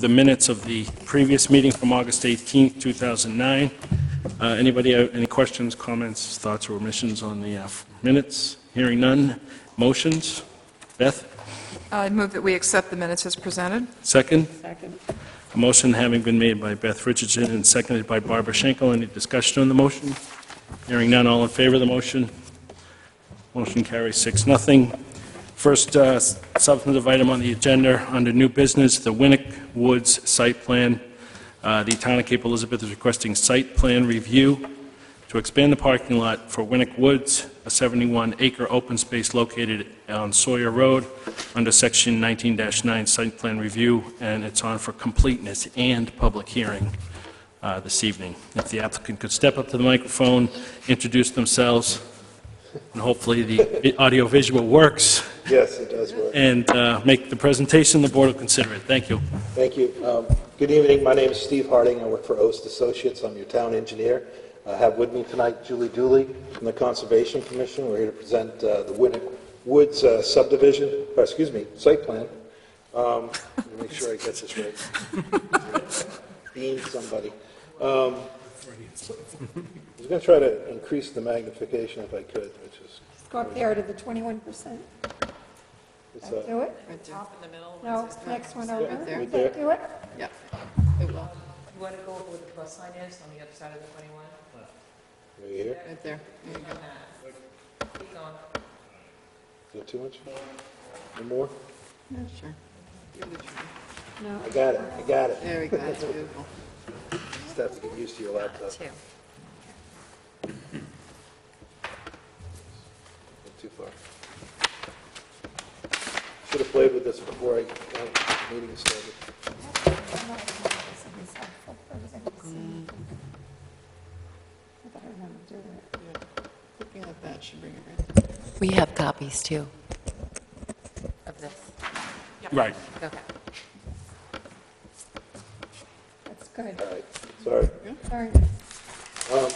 the minutes of the previous meeting from August 18th, 2009. Uh, Anybody have any questions, comments, thoughts, or omissions on the uh, minutes? Hearing none. Motions? Beth? I move that we accept the minutes as presented. Second? Second. A motion having been made by Beth Richardson and seconded by Barbara Schenkel. Any discussion on the motion? Hearing none, all in favor of the motion? Motion carries six, nothing. First uh, substantive item on the agenda, under new business, the Winnick Woods site plan. Uh, The town of Cape Elizabeth is requesting site plan review to expand the parking lot for Winnick Woods, a 71-acre open space located on Sawyer Road, under Section 19-9 site plan review, and it's on for completeness and public hearing uh, this evening. If the applicant could step up to the microphone, introduce themselves, and hopefully the audio-visual works, Yes, it does work. and uh, make the presentation, the board will consider it. Thank you. Thank you. Um, Good evening, my name is Steve Harding, I work for Oest Associates, I'm your town engineer. I have with me tonight Julie Dooley from the Conservation Commission. We're here to present uh, the Winnick Woods uh, subdivision, uh, excuse me, site plan. Um, Let me make sure I get this right. Beam somebody. Um, I was going to try to increase the magnification if I could, Go up there to the 21%. it's, uh, Do it? Right there. No, next one over. there. Does that do it? Yeah, it will, You want to go over where the plus sign is on the other side of the 21? are you here? right there. There you go. Keep going. Is that too much? No more? Yeah, sure. Give it a try. No. I got it, I got it. There we go, that's beautiful. Just have to get used to your laptop. Two. Went Too far. Should have played with this before I, uh, meeting started. I thought I wanted to do it. Looking like that should bring it right. We have copies too. Of this. Right. Okay. That's good. All right, sorry. Sorry. Um,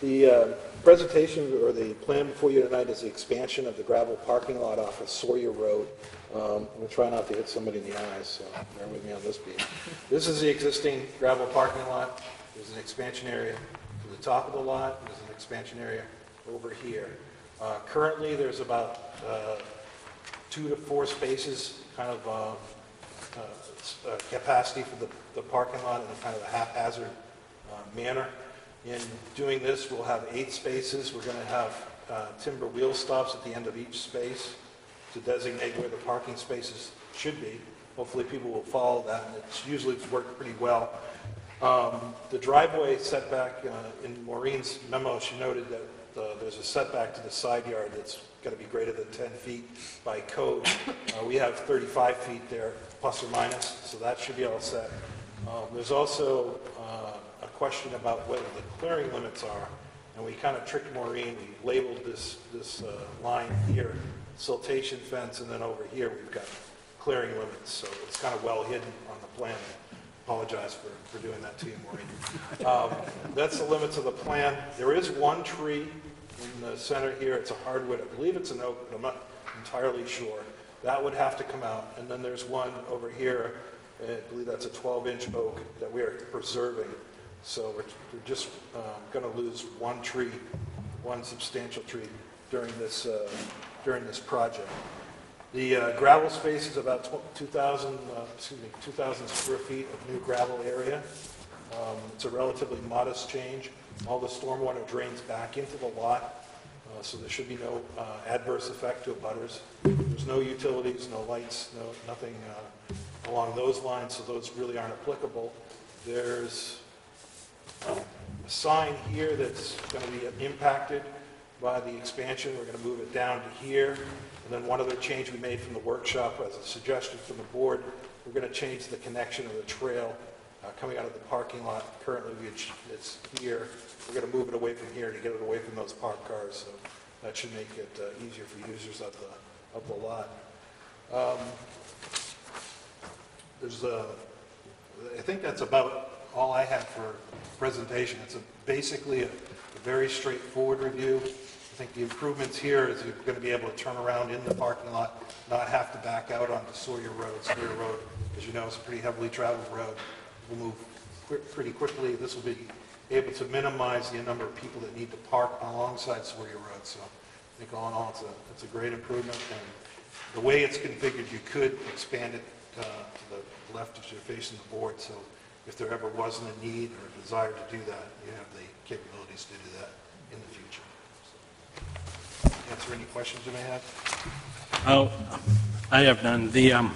The uh, presentation or the plan before you tonight is the expansion of the gravel parking lot off of Sawyer Road. Um, I'm to try not to hit somebody in the eyes, so bear with me on this beat. This is the existing gravel parking lot. There's an expansion area to the top of the lot. There's an expansion area over here. Uh, Currently, there's about uh, two to four spaces, kind of uh, uh, uh, capacity for the the parking lot in a kind of a haphazard uh, manner. In doing this, we'll have eight spaces. We're going to have uh, timber wheel stops at the end of each space to designate where the parking spaces should be. Hopefully, people will follow that, and it's usually worked pretty well. Um, The driveway setback, uh, in Maureen's memo, she noted that uh, there's a setback to the side yard that's going to be greater than 10 feet by code. Uh, We have 35 feet there, plus or minus, so that should be all set. Um, There's also question about what the clearing limits are, and we kind of tricked Maureen. We labeled this, this uh, line here, siltation fence, and then over here, we've got clearing limits, so it's kind of well hidden on the plan. Apologize for, for doing that to you, Maureen. Um, That's the limits of the plan. There is one tree in the center here, it's a hardwood, I believe it's an oak, but I'm not entirely sure. That would have to come out, and then there's one over here, I believe that's a 12-inch oak that we are preserving. So we're, we're just going to lose one tree, one substantial tree during this, uh, during this project. The uh, gravel space is about 2,000, uh, excuse me, 2,000 square feet of new gravel area. Um, It's a relatively modest change. All the stormwater drains back into the lot, uh, so there should be no uh, adverse effect to abutters. There's no utilities, no lights, no, nothing uh, along those lines, so those really aren't applicable. There's um, a sign here that's going to be impacted by the expansion. We're going to move it down to here. And then one other change we made from the workshop as a suggestion from the board, we're going to change the connection of the trail uh, coming out of the parking lot. Currently, it's here. We're going to move it away from here to get it away from those parked cars. So that should make it uh, easier for users of the, of the lot. Um, There's a, I think that's about all I had for presentation. It's a, basically a a very straightforward review. I think the improvements here is you're going to be able to turn around in the parking lot, not have to back out onto Sawyer Road. Sawyer Road As you know, is a pretty heavily traveled road. We'll move pretty quickly. This will be able to minimize the number of people that need to park alongside Sawyer Road. So I think all in all, it's a, it's a great improvement. And the way it's configured, you could expand it uh, to the left if you're facing the board. So if there ever wasn't a need or a desire to do that, you have the capabilities to do that in the future. So, Answer any questions you may have? Oh, I have none. The, um,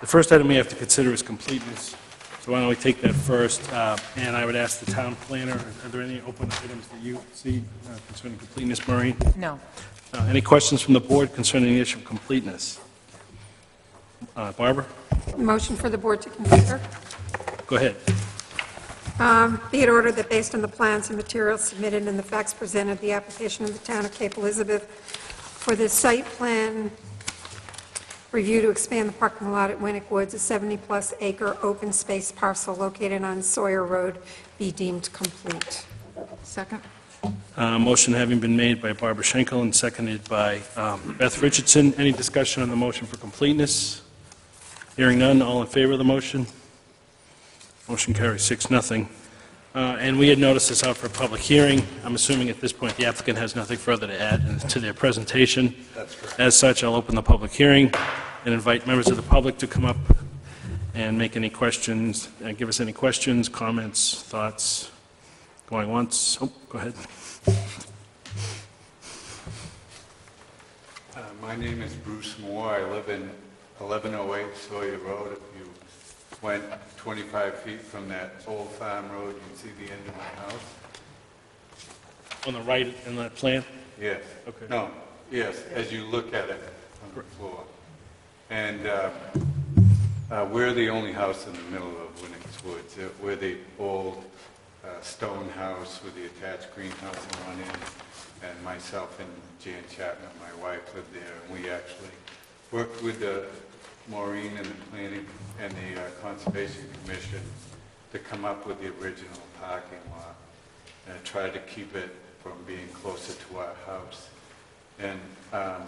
the first item we have to consider is completeness. So why don't we take that first? Uh, And I would ask the town planner, are there any open items that you see uh, concerning completeness, Maureen? No. Uh, Any questions from the board concerning the issue of completeness? Uh, Barbara, Motion for the board to consider. Go ahead. Um, Be it ordered that based on the plans and materials submitted and the facts presented, the application of the town of Cape Elizabeth for the site plan review to expand the parking lot at Winnick Woods, a 70-plus acre open space parcel located on Sawyer Road, be deemed complete. Second? Uh, Motion having been made by Barbara Schenkel and seconded by um, Beth Richardson. Any discussion on the motion for completeness? Hearing none, all in favor of the motion? Motion carries six, nothing. Uh, And we had noticed this out for a public hearing. I'm assuming at this point the applicant has nothing further to add to their presentation. That's correct. As such, I'll open the public hearing and invite members of the public to come up and make any questions, uh, give us any questions, comments, thoughts. Going once, oh, go ahead. Uh, My name is Bruce Moore. I live in 1108 Sawyer Road. If you went 25 feet from that old farm road, you'd see the end of my house. On the right in that plan? Yes. Okay. No, yes, as you look at it on the floor. And uh, uh, we're the only house in the middle of Winnick's Woods. Uh, We're the old uh, stone house with the attached greenhouse on one end, and myself and Jan Chapman, my wife, lived there, and we actually worked with uh, Maureen and the planning and the uh, Conservation Commission to come up with the original parking lot and try to keep it from being closer to our house. And um,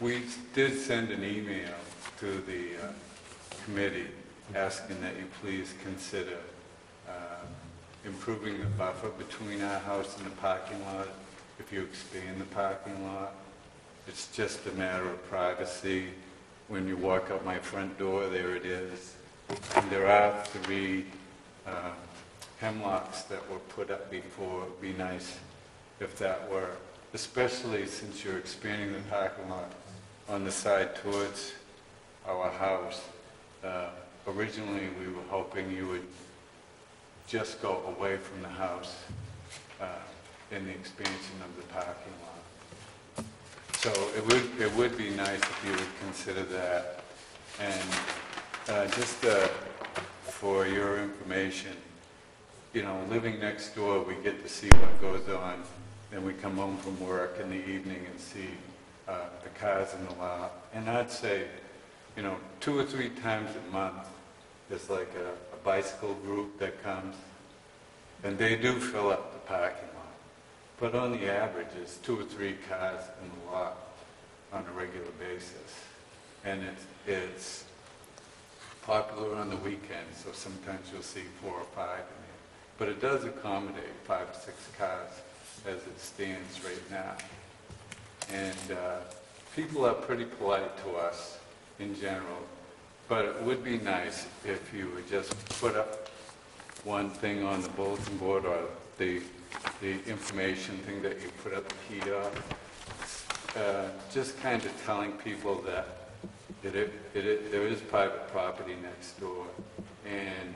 we did send an email to the uh, committee asking that you please consider um, improving the buffer between our house and the parking lot. If you expand the parking lot, it's just a matter of privacy. When you walk out my front door, there it is. And there are three um, hemlocks that were put up before. It'd be nice if that were, especially since you're expanding the parking lot on the side towards our house. Uh, Originally, we were hoping you would just go away from the house uh, in the expansion of the parking lot. So it would, it would be nice if you would consider that. And uh, just uh, for your information, you know, living next door, we get to see what goes on. Then we come home from work in the evening and see uh, the cars in the lot. And I'd say, you know, two or three times a month, there's like a a bicycle group that comes, and they do fill up the parking lot. But on the average, it's two or three cars in the lot on a regular basis. And it's, it's popular on the weekends, so sometimes you'll see four or five in there. But it does accommodate five or six cars as it stands right now. And uh, people are pretty polite to us in general, but it would be nice if you would just put up one thing on the bulletin board or the, the information thing that you put up kiosk, uh, just kind of telling people that it, it, it, there is private property next door, and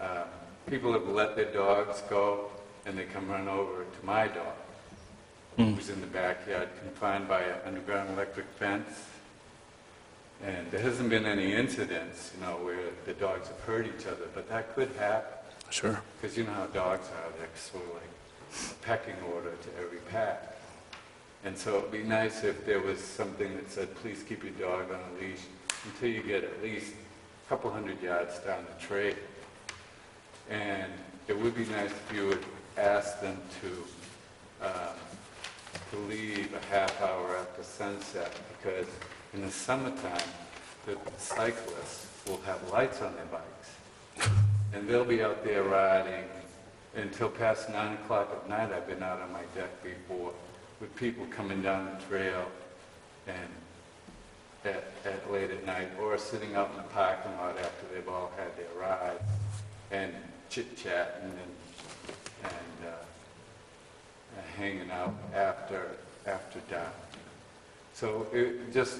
uh, people have let their dogs go, and they come run over to my dog, who's in the backyard, confined by an underground electric fence. And there hasn't been any incidents, you know, where the dogs have hurt each other, but that could happen. Sure. Because you know how dogs are, they're sort of like pecking order to every pack. And so it'd be nice if there was something that said, please keep your dog on a leash until you get at least a couple hundred yards down the trail. And it would be nice if you would ask them to, um, to leave a half hour after sunset, because in the summertime, the cyclists will have lights on their bikes. And they'll be out there riding until past nine o'clock at night. I've been out on my deck before with people coming down the trail and at, at late at night, or sitting out in the parking lot after they've all had their ride and chit-chatting and, and, uh, uh, hanging out after, after dark. So it, just,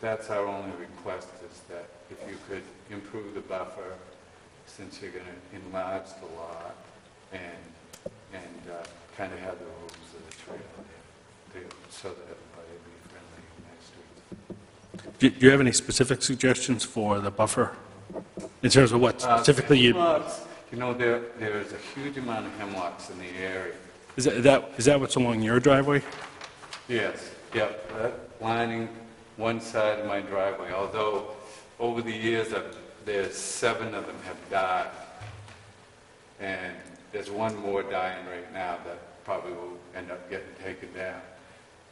that's our only request, is that if you could improve the buffer, since you're gonna enlarge the lot, and, and, uh, kind of have the rules of the trail there, to- so that everybody will be friendly next week. Do do you have any specific suggestions for the buffer? In terms of what Uh, specifically you, Hemlocks, you know, there, there is a huge amount of hemlocks in the area. is that- that, is that what's along your driveway? Yes, yep, that lining one side of my driveway, although over the years, I've- there's seven of them have died. And there's one more dying right now that probably will end up getting taken down.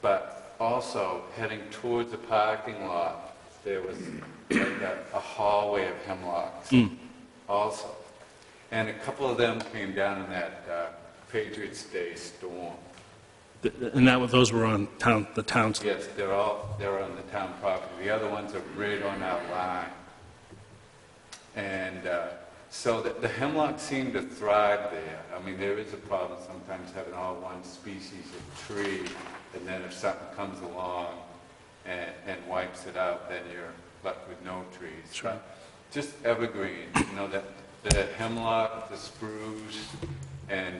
But also, heading towards the parking lot, there was like a a hallway of hemlocks also. And a couple of them came down in that uh, Patriots Day storm. Th- And that, those were on town, the town's, Yes, they're all, they're on the town property. The other ones are right on our line. And uh, so the the hemlocks seem to thrive there. I mean, there is a problem sometimes having all one species of tree, and then if something comes along and and wipes it out, then you're left with no trees. Sure. But Just evergreen, you know, that, the hemlock, the spruce, and,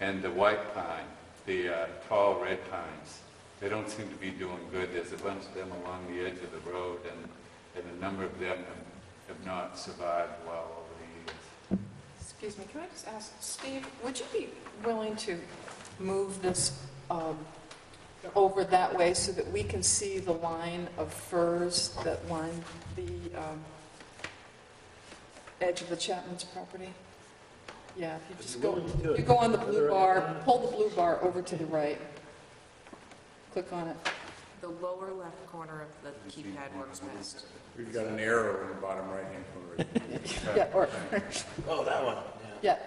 and the white pine, the uh, tall red pines, they don't seem to be doing good. There's a bunch of them along the edge of the road, and, and a number of them have, have not survived well over the years. Excuse me, can I just ask, Steve, would you be willing to move this um, over that way so that we can see the line of firs that line the um, edge of the Chapman's property? Yeah, if you just go, you go on the blue bar, pull the blue bar over to the right. Click on it. The lower left corner of the keypad works best. We've got an arrow in the bottom right-hand corner. Yeah, or, Oh, that one, yeah, right.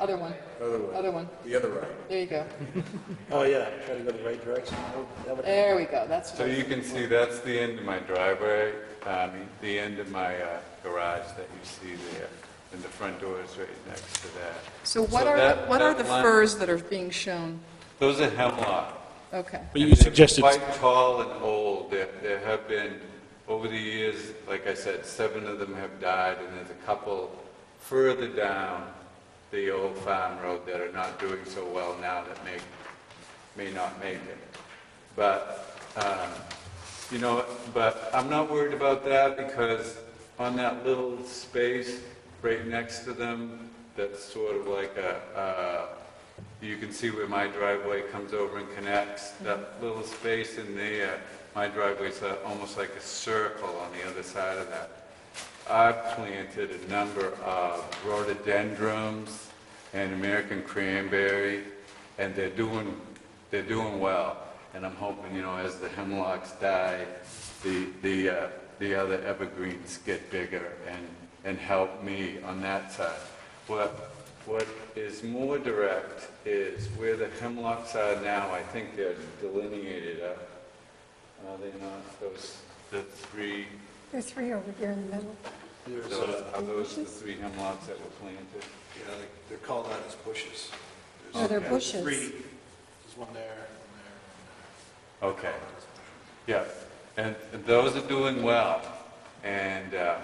Other one, Other way, other one. the other right. There you go. Oh, yeah, try to go the right direction. Oh, that would- There we go, that's So what you can see that's the end of my driveway, um, the end of my uh, garage that you see there, and the front door is right next to that. So what So are, that- what are that the line- firs that are being shown? Those are hemlock. Okay. But you And they're suggested, Quite tall and old. There, there have been, over the years, like I said, seven of them have died, and there's a couple further down the old farm road that are not doing so well now that may, may not make it. But, um, you know, but I'm not worried about that because on that little space right next to them, that's sort of like a, uh, you can see where my driveway comes over and connects, that little space in there, my driveway's uh, almost like a circle on the other side of that. I've planted a number of rhododendrons and American cranberry, and they're doing, they're doing well. And I'm hoping, you know, as the hemlocks die, the, the, uh, the other evergreens get bigger and, and help me on that side. What, what is more direct is where the hemlocks are now, I think they're delineated up. Are they not, those, the three, There are three over here in the middle. There's, those, uh, are those the three hemlocks that were planted? yeah, they- they're called out as bushes. Oh, they're Okay. bushes. Three, there's one there, one there, Okay, yeah, and and those are doing well. And uh,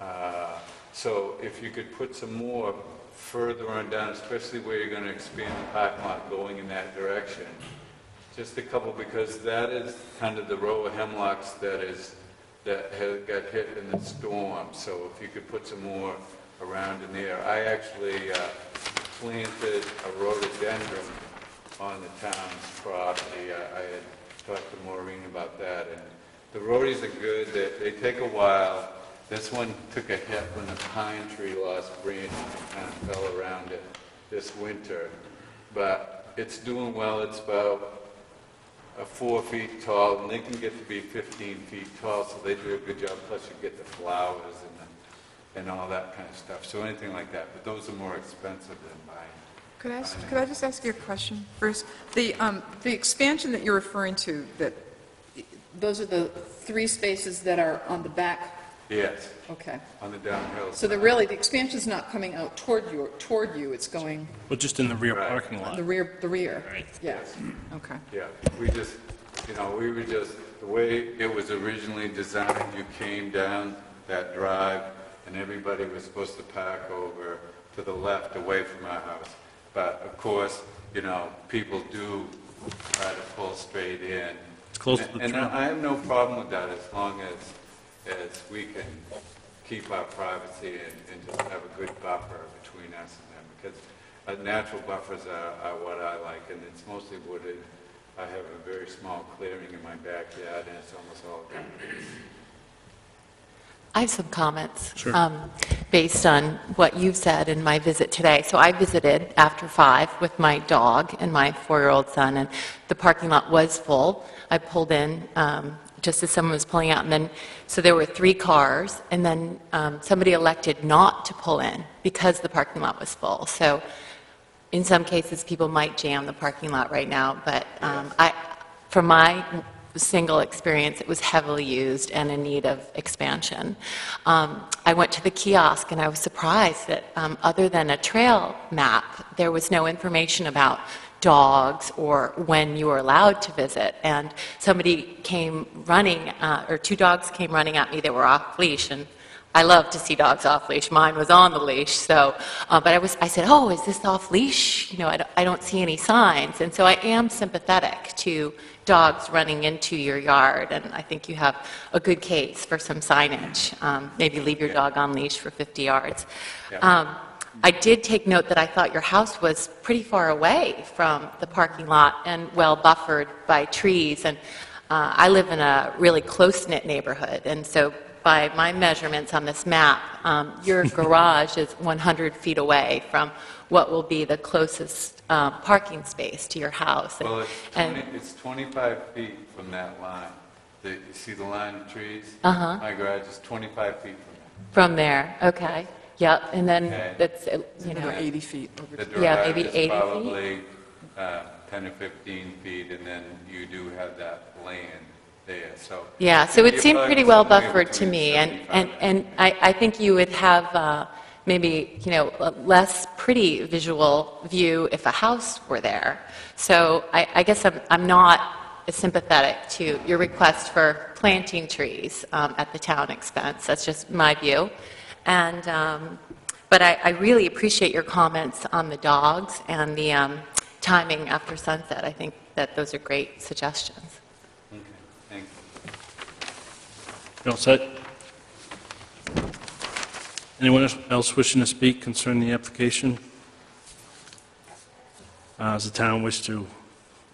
uh, so if you could put some more further on down, especially where you're going to expand the parking lot going in that direction, just a couple, because that is kind of the row of hemlocks that is, that has got hit in the storm. So if you could put some more around in there. I actually uh, planted a rhododendron on the town's property. I I had talked to Maureen about that, and the roadies are good. They, they take a while. This one took a hit when the pine tree lost branches and kind of fell around it this winter. But it's doing well. It's about four feet tall, and they can get to be 15 feet tall, so they do a good job. Plus, you get the flowers and, the- and all that kind of stuff, so anything like that. But those are more expensive than buying. Could I, ask- could I just ask you a question first? The, um, the expansion that you're referring to, that, those are the three spaces that are on the back? Yes, Okay. on the downhill. So the really, the expansion's not coming out toward you, toward you, it's going Well, just in the rear Right. parking lot. the rear, the rear? Right. Yeah, okay. Yeah, we just, you know, we were just, the way it was originally designed, you came down that drive, and everybody was supposed to park over to the left, away from our house. But of course, you know, people do try to pull straight in. It's close to the And trail. I have no problem with that, as long as, as we can keep our privacy and, and just have a good buffer between us and them, because uh, natural buffers are, are what I like, and it's mostly wooded. I have a very small clearing in my backyard, and it's almost all concrete. I have some comments. Sure. um, Based on what you've said in my visit today. So I visited after five with my dog and my four-year-old son, and the parking lot was full. I pulled in um, just as someone was pulling out, and then, so there were three cars, and then um, somebody elected not to pull in because the parking lot was full. So in some cases, people might jam the parking lot right now, but um, I, from my single experience, it was heavily used and in need of expansion. Um, I went to the kiosk and I was surprised that, um, other than a trail map, there was no information about dogs or when you were allowed to visit. And somebody came running, uh, or two dogs came running at me that were off leash, and I love to see dogs off leash. Mine was on the leash, so, uh, but I was, I said, oh, is this off leash? You know, I don't, I don't see any signs. And so I am sympathetic to dogs running into your yard, and I think you have a good case for some signage. Um, maybe leave your dog on leash for 50 yards. Um, I did take note that I thought your house was pretty far away from the parking lot and well buffered by trees. And uh, I live in a really close-knit neighborhood, and so by my measurements on this map, um, your garage is 100 feet away from what will be the closest uh, parking space to your house. And- Well, it's and- it's 25 feet from that line. The, you see the line of trees? Uh-huh. My garage is 25 feet from it. From there, okay, yep, and then Okay. that's, uh, you know, 80 feet over The to Yeah, maybe is 80 feet. probably uh, 10 or 15 feet, and then you do have that land there, so. Yeah, so it You're seemed pretty well somewhere buffered to me, and, 75 and, and I, I think you would have uh, maybe, you know, a less pretty visual view if a house were there. So I, I guess I'm, I'm not sympathetic to your request for planting trees um, at the town expense. That's just my view. And, um, but I, I really appreciate your comments on the dogs and the um, timing after sunset. I think that those are great suggestions. Okay, thank you. You all set? Anyone else- else wishing to speak concerning the application? Uh, Does the town wish to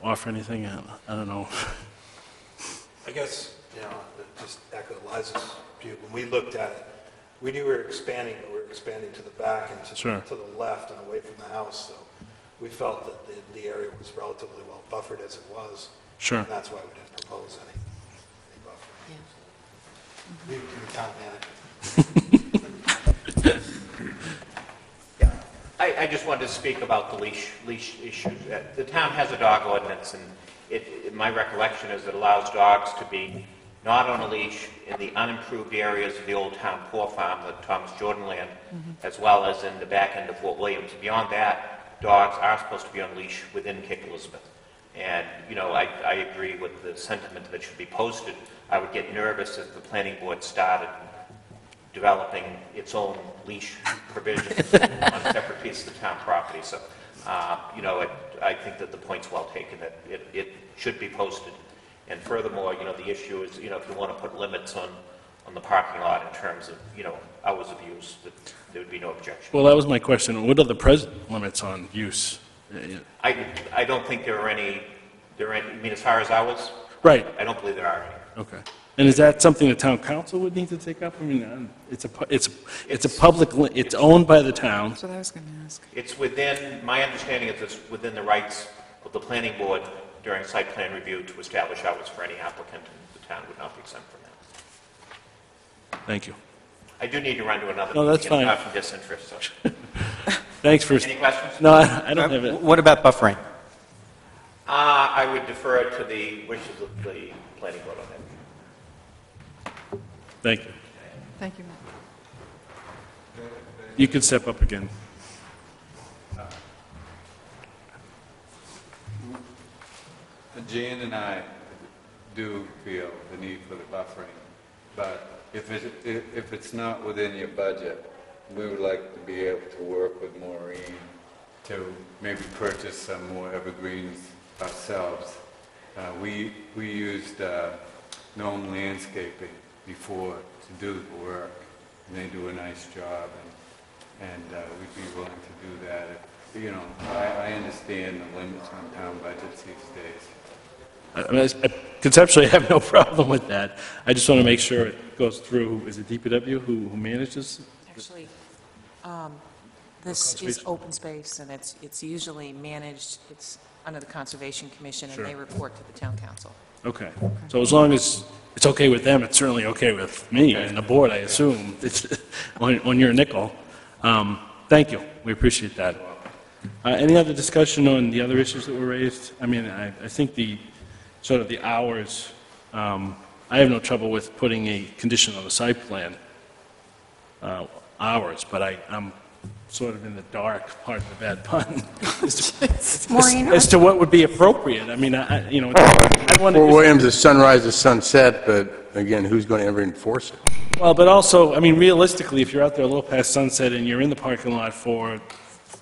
offer anything? I I don't know. I guess, you know, just echo Liza's view, when we looked at it, we knew we were expanding, but we were expanding to the back and to, Sure. to the left and away from the house, so we felt that the, the area was relatively well buffered as it was. Sure. And that's why we didn't propose any, any buffer. Leave it to the town manager. Yeah, I, I just wanted to speak about the leash, leash issues. Uh, The town has a dog ordinance, and it, it- my recollection is it allows dogs to be not on a leash in the unimproved areas of the Old Town Poor Farm, the Thomas Jordan land, as well as in the back end of Fort Williams. Beyond that, dogs are supposed to be on leash within Cape Elizabeth. And, you know, I, I agree with the sentiment that it should be posted. I would get nervous if the planning board started developing its own leash provisions on separate pieces of town property. So, uh, you know, it- I think that the point's well taken, that it, it should be posted. And furthermore, you know, the issue is, you know, if you want to put limits on, on the parking lot in terms of, you know, hours of use, that there would be no objection. Well, that was my question. What are the present limits on use? Uh. I, I don't think there are any, there are any, I mean, as far as hours, Right, I don't believe there are any. okay. And is that something the town council would need to take up? I mean, uh, it's a, pu- it's, it's a public, li- it's owned by the town. That's what I was going to ask. It's within, my understanding is it's within the rights of the planning board during site plan review to establish hours for any applicant, and the town would not be exempt from that. Thank you. I do need to run to another No, meeting. that's fine. Not from disinterest, so. Thanks for, Any questions? no, I I don't have it. What about buffering? Uh, I would defer it to the wishes of the planning board on that. Thank you. Thank you, Matt. You can step up again. Jan and I do feel the need for the buffering, but if it, if it's not within your budget, we would like to be able to work with Maureen to maybe purchase some more evergreens ourselves. Uh, We, we used uh, Gnome Landscaping before to do the work, and they do a nice job, and, and uh, we'd be willing to do You know, I, I understand the limits on town budgets these days. I I mean, I conceptually have no problem with that. I just want to make sure it goes through, is it DPW who who manages? Actually, um, this is Conservation. open space, and it's, it's usually managed, it's under the Conservation Commission, and Sure. they report to the town council. Okay. So as long as it's okay with them, it's certainly okay with me and the board, I assume, It's on on your nickel. Um, Thank you, we appreciate that. Uh, Any other discussion on the other issues that were raised? I mean, I I think the, sort of the hours, um, I have no trouble with putting a condition on the site plan, uh, hours, but I, I'm sort of in the dark, pardon the bad pun, as to- Maureen, as to what would be appropriate. I mean, I, I- you know, I want Fort to... Williams is sunrise to sunset, but again, who's going to ever enforce it? Well, but also, I mean, realistically, if you're out there a little past sunset and you're in the parking lot for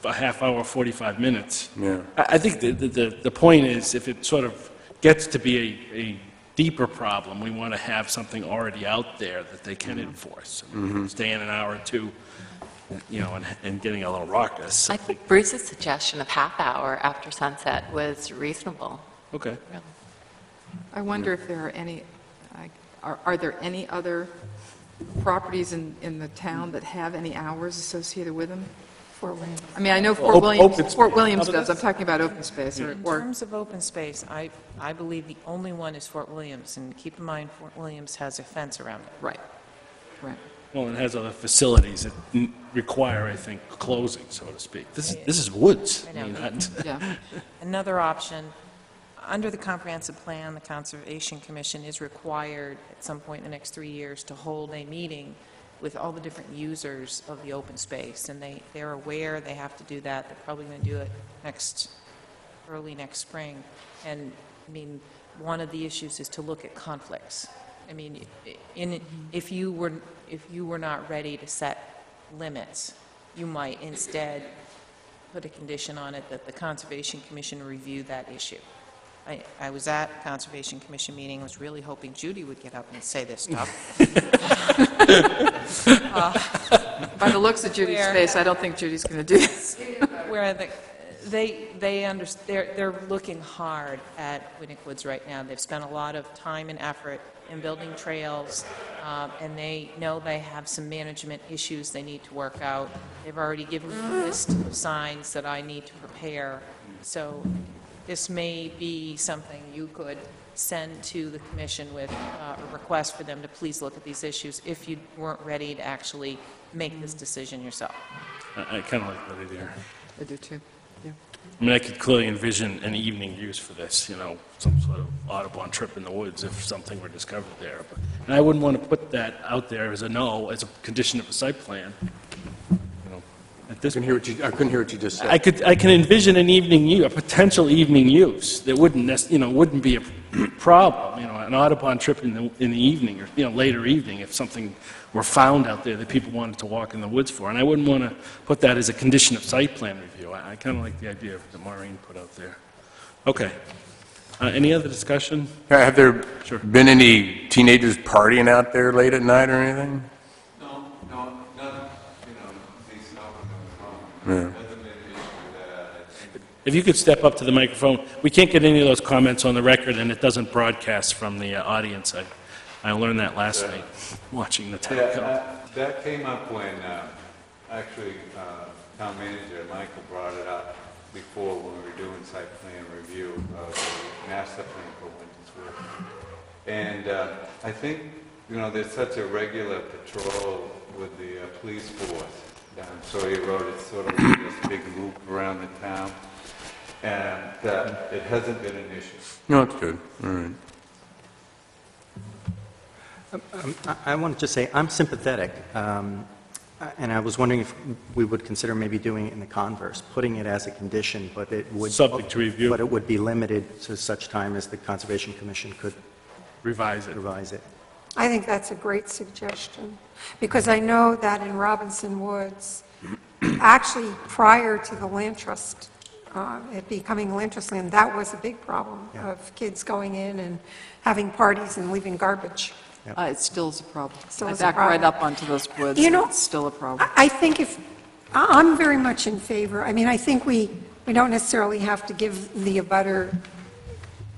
a half hour, 45 minutes, Yeah. I I think the, the, the point is, if it sort of gets to be a, a deeper problem, we want to have something already out there that they can mm-hmm. enforce. Mm-hmm. Staying an hour or two, you know, and, and getting a little raucous. I think Bruce's suggestion of half hour after sunset was reasonable. Okay. really. I wonder if there are any, I- are are there any other properties in, in the town that have any hours associated with them? Fort Williams. I mean, I know Fort op- Williams, open Fort space. Williams does, I'm talking about open space, or, In or terms of open space, I, I believe the only one is Fort Williams, and keep in mind, Fort Williams has a fence around it. right, right. Well, it has other facilities that n- require, I think, closing, so to speak. This is, this is woods. I know. mean, that- Yeah, Another option, under the comprehensive plan, the Conservation Commission is required at some point in the next three years to hold a meeting with all the different users of the open space, and they, they're aware they have to do that. They're probably going to do it next, early next spring. And, I mean, one of the issues is to look at conflicts. I mean, in, if you were, if you were not ready to set limits, you might instead put a condition on it that the Conservation Commission review that issue. I, I was at Conservation Commission meeting, was really hoping Judy would get up and say this stuff. by the looks of Judy's Where- face, I don't think Judy's going to do this. Where the, they, they under, they're, they're looking hard at Winnick Woods right now. They've spent a lot of time and effort in building trails, um, and they know they have some management issues they need to work out. They've already given me a list of signs that I need to prepare. So this may be something you could send to the commission with uh, a request for them to please look at these issues if you weren't ready to actually make this decision yourself. I, I kind of like that idea. I do too, yeah. I mean, I could clearly envision an evening use for this, you know, some sort of Audubon trip in the woods if something were discovered there. But- And I wouldn't want to put that out there as a no, as a condition of a site plan, you know, at this Couldn't hear what you, I couldn't hear what you just said. I said. could, I can envision an evening, use, a potential evening use that wouldn't, nec- you know, wouldn't be a problem, you know, an Audubon trip in the, in the evening, or, you know, later evening, if something were found out there that people wanted to walk in the woods for. And I wouldn't want to put that as a condition of site plan review. I, I kind of like the idea that Maureen put out there. Okay. Uh, Any other discussion? Have there Sure. been any teenagers partying out there late at night or anything? No, no, none, you know, these numbers are Hasn't been an issue that I think If you could step up to the microphone, we can't get any of those comments on the record, and it doesn't broadcast from the uh, audience. I, I learned that last night, watching the Yeah, that- that came up when, uh, actually, uh, town manager Michael brought it up, before when we were doing site plan review of the master plan for Winter's Wood. And uh, I think, you know, there's such a regular patrol with the uh, police force down Sawyer Road. It's sort of like this big loop around the town. And that it hasn't been an issue. No, it's good, all right. Um, I I wanted to say, I'm sympathetic, um, and I was wondering if we would consider maybe doing it in the converse, putting it as a condition, but it would... Subject to review. But it would be limited to such time as the Conservation Commission could Revise it. revise it. I think that's a great suggestion, because I know that in Robinson Woods, actually, prior to the land trust, uh, it becoming land trust land, that was a big problem Yeah. of kids going in and having parties and leaving garbage. Uh, It still is a problem. Still I is a back right problem. up onto those woods, You and know, it's still a problem. I I think if, I- I'm very much in favor, I mean, I think we, we don't necessarily have to give the abutter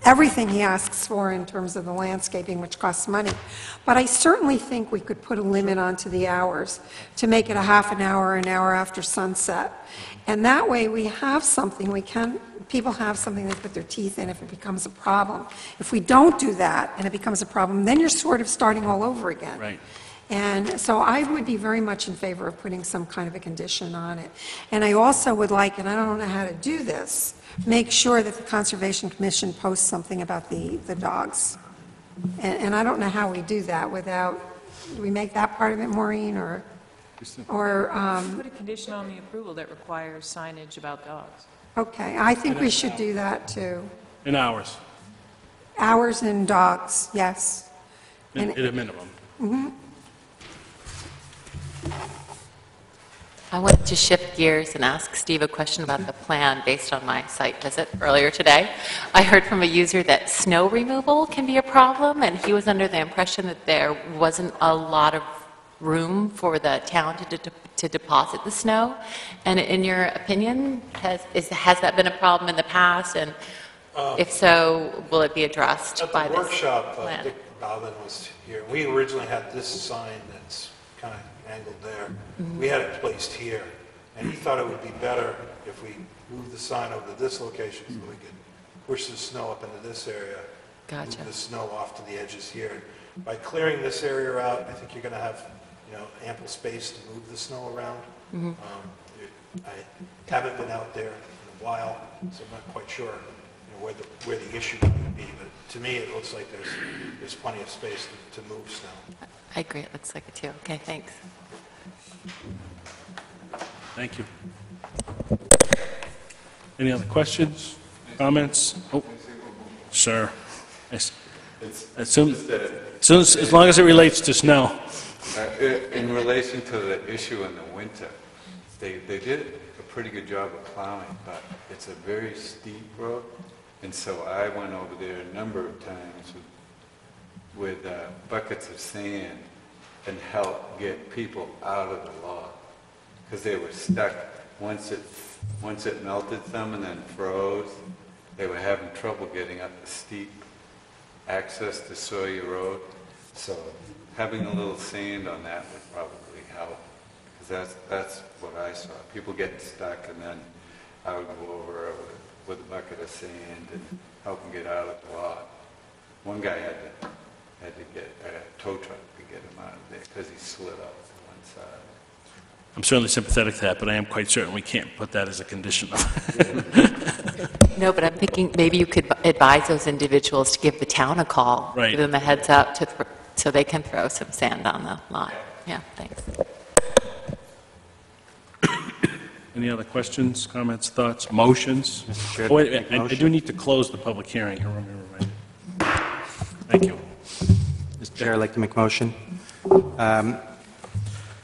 everything he asks for in terms of the landscaping, which costs money, but I certainly think we could put a limit onto the hours, to make it a half an hour, an hour after sunset. And that way, we have something, we can, people have something they put their teeth in if it becomes a problem. If we don't do that, and it becomes a problem, then you're sort of starting all over again. Right. And so I would be very much in favor of putting some kind of a condition on it. And I also would like, and I don't know how to do this, make sure that the Conservation Commission posts something about the, the dogs. And, and I don't know how we do that without, do we make that part of it, Maureen, or, or, um, Put a condition on the approval that requires signage about dogs. okay, I think we should do that too. In hours, Hours and dogs, yes. at And- at a minimum. I wanted to shift gears and ask Steve a question about the plan based on my site visit earlier today. I heard from a user that snow removal can be a problem, and he was under the impression that there wasn't a lot of room for the town to de- to deposit the snow. And in your opinion, has is- has that been a problem in the past? And if so, will it be addressed by the this workshop, uh. Dick Bobbin was here. We originally had this sign that's kind of angled there. We had it placed here, and he thought it would be better if we moved the sign over to this location so we could push the snow up into this area. Gotcha. Move the snow off to the edges here. By clearing this area out, I think you're going to have, you know, ample space to move the snow around. Um, it- I haven't been out there in a while, so I'm not quite sure, where the, where the issue would be, but to me, it looks like there's, there's plenty of space to to move snow. I agree, it looks like it too. Okay, thanks. Thank you. Any other questions, comments? Oh, Sir. Yes. As soon, as soon as, as long as it relates to snow. Uh, In relation to the issue in the winter, they, they did a pretty good job of plowing, but it's a very steep road, and so I went over there a number of times with, with uh, buckets of sand and helped get people out of the log because they were stuck. Once it, once it melted some and then froze, they were having trouble getting up the steep access to Sawyer Road. So having a little sand on that would probably help, because that's, that's what I saw. People getting stuck, and then I would go over with, with a bucket of sand and help them get out of the lot. One guy had to, had to get a tow truck to get him out of there, because he slid up to one side. I'm certainly sympathetic to that, but I am quite certain we can't put that as a condition. No, but I'm thinking maybe you could advise those individuals to give the town a call. Right. Give them a heads up to, thro- so they can throw some sand on the lot. Yeah, thanks. Any other questions, comments, thoughts, motions? Mr. Chair, Oh, wait, make a I I motion. do need to close the public hearing, remember right. Thank you. Mr. Chair, I'd like to make a motion. Um,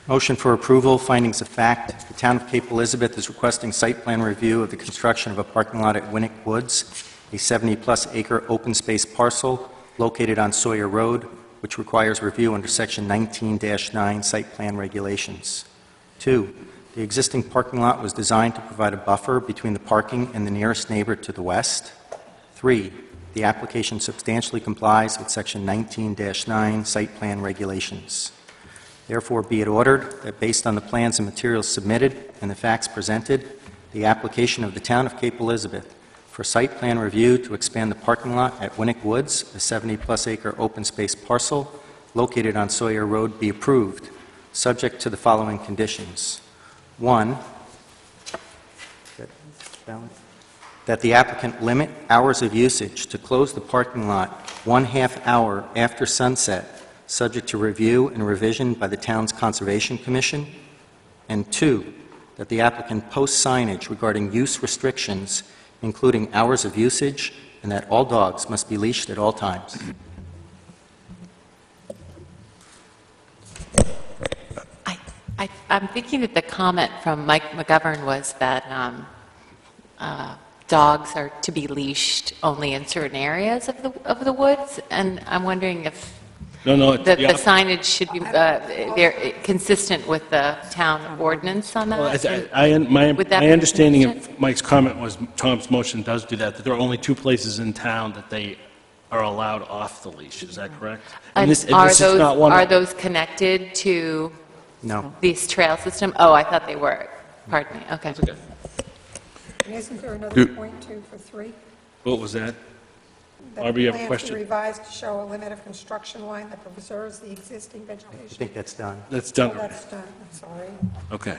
Motion for approval, findings of fact. The Town of Cape Elizabeth is requesting site plan review of the construction of a parking lot at Winnick Woods, a 70-plus acre open space parcel located on Sawyer Road, which requires review under Section 19-9 site plan regulations. Two, the existing parking lot was designed to provide a buffer between the parking and the nearest neighbor to the west. Three, the application substantially complies with Section 19-9 site plan regulations. Therefore, be it ordered that based on the plans and materials submitted and the facts presented, the application of the Town of Cape Elizabeth for site plan review to expand the parking lot at Winnick Woods, a 70-plus acre open space parcel located on Sawyer Road, be approved, subject to the following conditions. One, that the applicant limit hours of usage to close the parking lot one half hour after sunset, subject to review and revision by the town's Conservation Commission. And two, that the applicant post signage regarding use restrictions, including hours of usage, and that all dogs must be leashed at all times. I, I'm thinking that the comment from Mike McGovern was that um, uh, dogs are to be leashed only in certain areas of the, of the woods, and I'm wondering if No, no, the the signage should be, uh, they're consistent with the town ordinance on Well, that? I, I- my, Would that my be understanding consistent? of Mike's comment was Tom's motion does do that, that there are only two places in town that they are allowed off the leash, is that correct? And And this- and are this is those, not one of are them. those connected to No. this trail system? Oh, I thought they were. Pardon me, okay. And isn't there another Do- point two for three? What was that? That Barbara, you have a Plans question? be revised to show a limit of construction line that preserves the existing vegetation. I vegetation. think that's done. That's Oh, done. that's done, I'm sorry. Okay.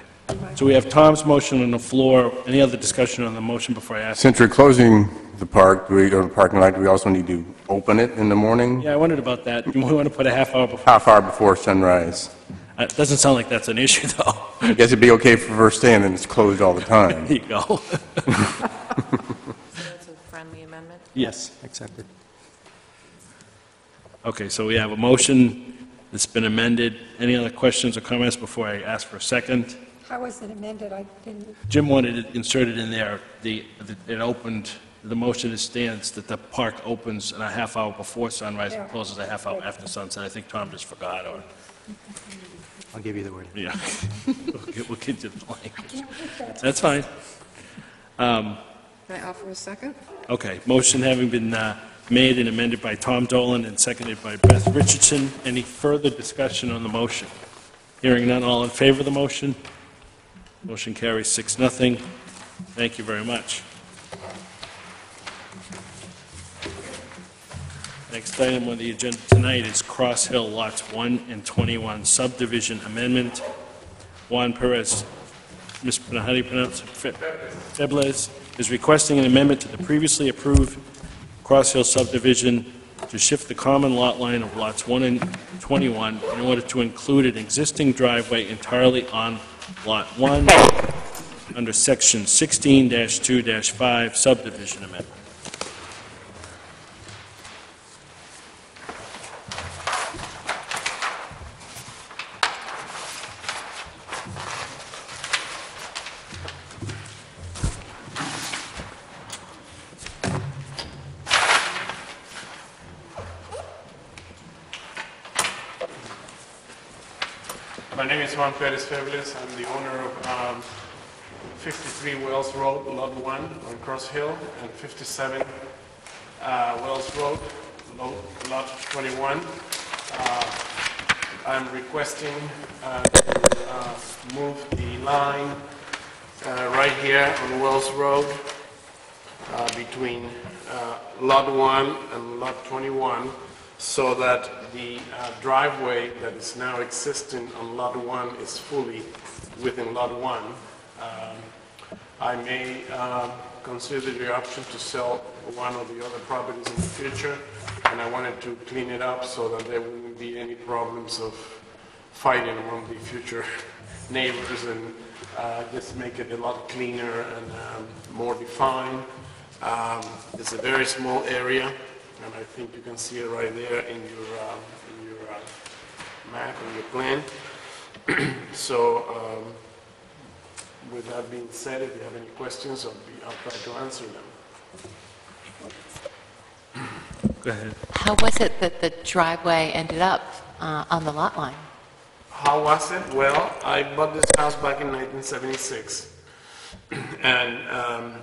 So we have Tom's motion on the floor. Any other discussion on the motion before I ask? Since we're closing the park, do we, or the parking lot, do we also need to open it in the morning? Yeah, I wondered about that. Do we want to put a half hour before? How far before sunrise? Uh, It doesn't sound like that's an issue, though. I guess it'd be okay for first day, and then it's closed all the time. There you go. That's a friendly amendment. Yes, accepted. Okay, so we have a motion that's been amended. Any other questions or comments before I ask for a second? How was it amended? I didn't, Jim wanted it inserted in there, the, it opened, the motion is stands that the park opens in a half hour before sunrise and Yeah. closes a half hour after sunset. I think Tom just forgot, or, I'll give you the word. yeah. We'll get- We'll get you the language. can't that. That's fine. Can I offer a second? Okay, motion having been uh, made and amended by Tom Dolan and seconded by Beth Richardson. Any further discussion on the motion? Hearing none, all in favor of the motion? Motion carries six, nothing. Thank you very much. Next item on the agenda tonight is Cross Hill Lots 1 and 21 subdivision amendment. Juan Perez, mispronounced, how do you pronounce it? Fe- Febles is requesting an amendment to the previously approved Cross Hill subdivision to shift the common lot line of lots 1 and 21 in order to include an existing driveway entirely on Lot 1 under Section 16-2-5 subdivision amendment. Perez Febles. I'm the owner of um, 53 Wells Road, Lot 1 on Cross Hill, and 57 uh, Wells Road, Lot 21. Uh, I'm requesting uh, to uh, move the line uh, right here on Wells Road uh, between Lot 1 and Lot 21, so that the uh, driveway that is now existing on Lot 1 is fully within Lot 1. Um, I may um, consider the option to sell one of the other properties in the future, and I wanted to clean it up so that there wouldn't be any problems of fighting among the future neighbors and uh, just make it a lot cleaner and um, more defined. Um, It's a very small area, and I think you can see it right there in your, um, in your uh, map and your plan. So um, with that being said, if you have any questions, I'll be, I'll try to answer them. Go ahead. How was it that the driveway ended up uh, on the lot line? How was it? Well, I bought this house back in 1976. And um,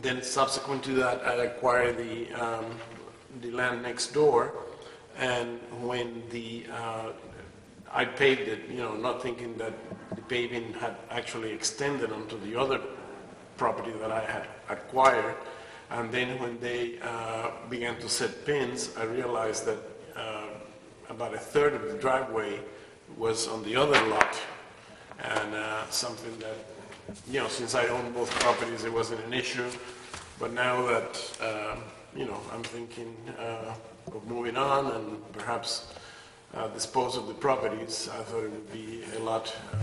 then subsequent to that, I acquired the, um, the land next door. And when the, uh, I paved it, you know, not thinking that the paving had actually extended onto the other property that I had acquired. And then when they uh, began to set pins, I realized that uh, about a third of the driveway was on the other lot. And uh, something that, you know, since I own both properties, it wasn't an issue. But now that, um, you know, I'm thinking uh, of moving on and perhaps uh, dispose of the properties, I thought it would be a lot uh,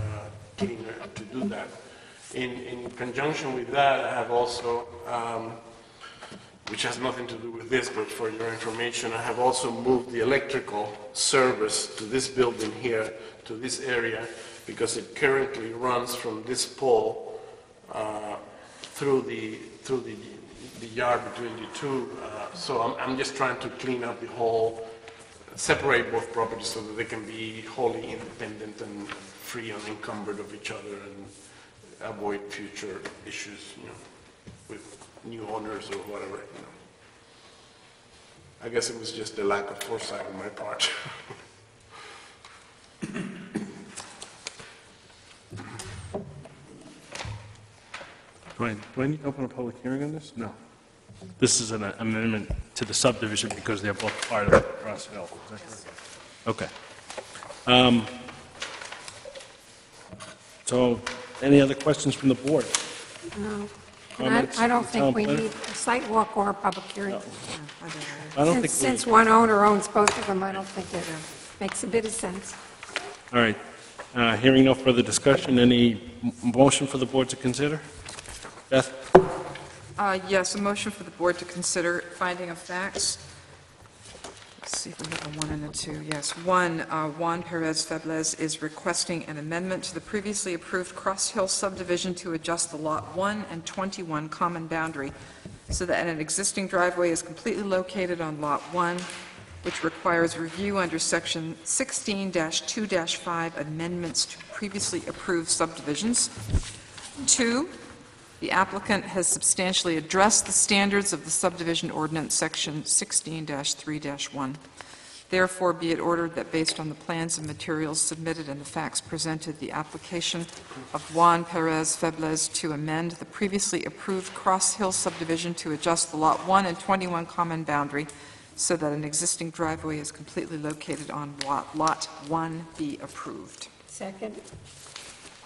cleaner to do that. In, in conjunction with that, I have also, um, which has nothing to do with this, but for your information, I have also moved the electrical service to this building here, to this area, because it currently runs from this pole uh, through the, through the, the yard between the two. uh, So I'm, I'm just trying to clean up the whole, separate both properties so that they can be wholly independent and free and encumbered of each other and avoid future issues, you know, with new owners or whatever, you know. I guess it was just a lack of foresight on my part. I, do I need to open a public hearing on this? No. This is an amendment to the subdivision because they're both part of Cross Hill. Is that correct? Okay. Um, So, any other questions from the board? No. And Comments I I don't from the think we town need a site walk or a public hearing. I don't think Since- we... Since one owner owns both of them, I don't think it makes a bit of sense. All right. Uh, Hearing no further discussion, any m- motion for the board to consider? Beth? Uh, Yes, a motion for the board to consider finding of facts. Let's see if we have a one and a two. Yes, one, uh, Juan Perez Febles is requesting an amendment to the previously approved Cross Hill subdivision to adjust the Lot 1 and 21 common boundary so that an existing driveway is completely located on Lot 1, which requires review under Section 16-2-5 amendments to previously approved subdivisions. Two, the applicant has substantially addressed the standards of the subdivision ordinance, Section 16-3-1. Therefore, be it ordered that based on the plans and materials submitted and the facts presented, the application of Juan Perez Febles to amend the previously approved Cross Hill subdivision to adjust the Lot 1 and 21 common boundary so that an existing driveway is completely located on Lot Lot 1 be approved. Second?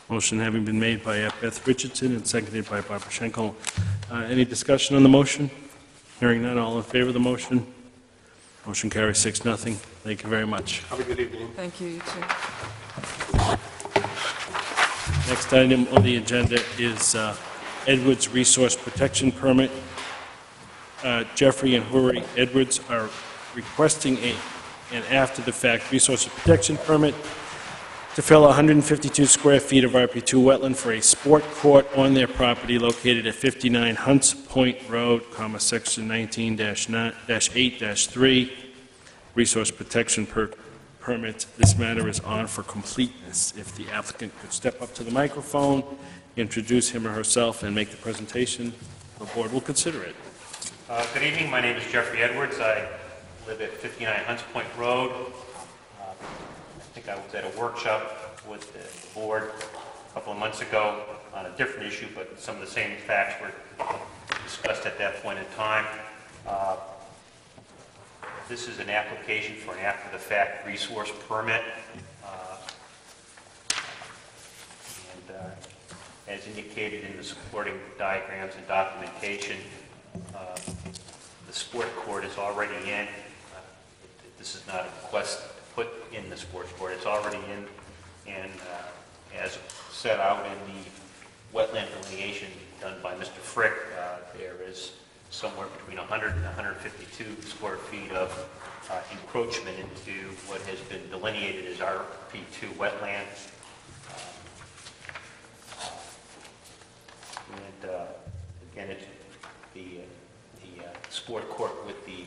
Motion having been made by uh, Beth Richardson and seconded by Barbara Schenkel. Uh, Any discussion on the motion? Hearing none, all in favor of the motion? Motion carries six, nothing. Thank you very much. Have a good evening. Thank you, you too. Next item on the agenda is uh, Edwards Resource Protection Permit. Uh, Jeffrey and Huri Edwards are requesting a, an after-the-fact resource protection permit to fill 152 square feet of RP2 wetland for a sport court on their property located at 59 Hunts Point Road, comma, section 19-8-3, resource protection per, permit. This matter is on for completeness. If the applicant could step up to the microphone, introduce him or herself, and make the presentation, the board will consider it. Uh, Good evening, my name is Jeffrey Edwards. I live at 59 Hunts Point Road. I think I was at a workshop with the board a couple of months ago on a different issue, but some of the same facts were discussed at that point in time. Uh, This is an application for an after-the-fact resource permit. Uh, And uh, as indicated in the supporting diagrams and documentation, uh, the sport court is already in. Uh, This is not a request put in the sports court, it's already in. And uh, as set out in the wetland delineation done by Mr. Frick, uh, there is somewhere between 100 and 152 square feet of uh, encroachment into what has been delineated as RP2 wetland. And uh, again, it's the, the uh, sport court with the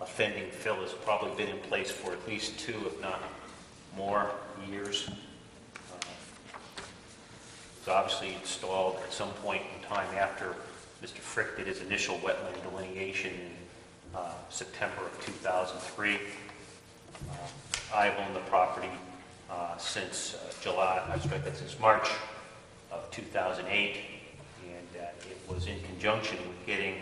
offending fill has probably been in place for at least two, if not more, years. Uh, It's obviously installed at some point in time after Mr. Frick did his initial wetland delineation in uh, September of 2003. Uh, I've owned the property uh, since uh, July, I'm sorry, since March of 2008, and uh, it was in conjunction with getting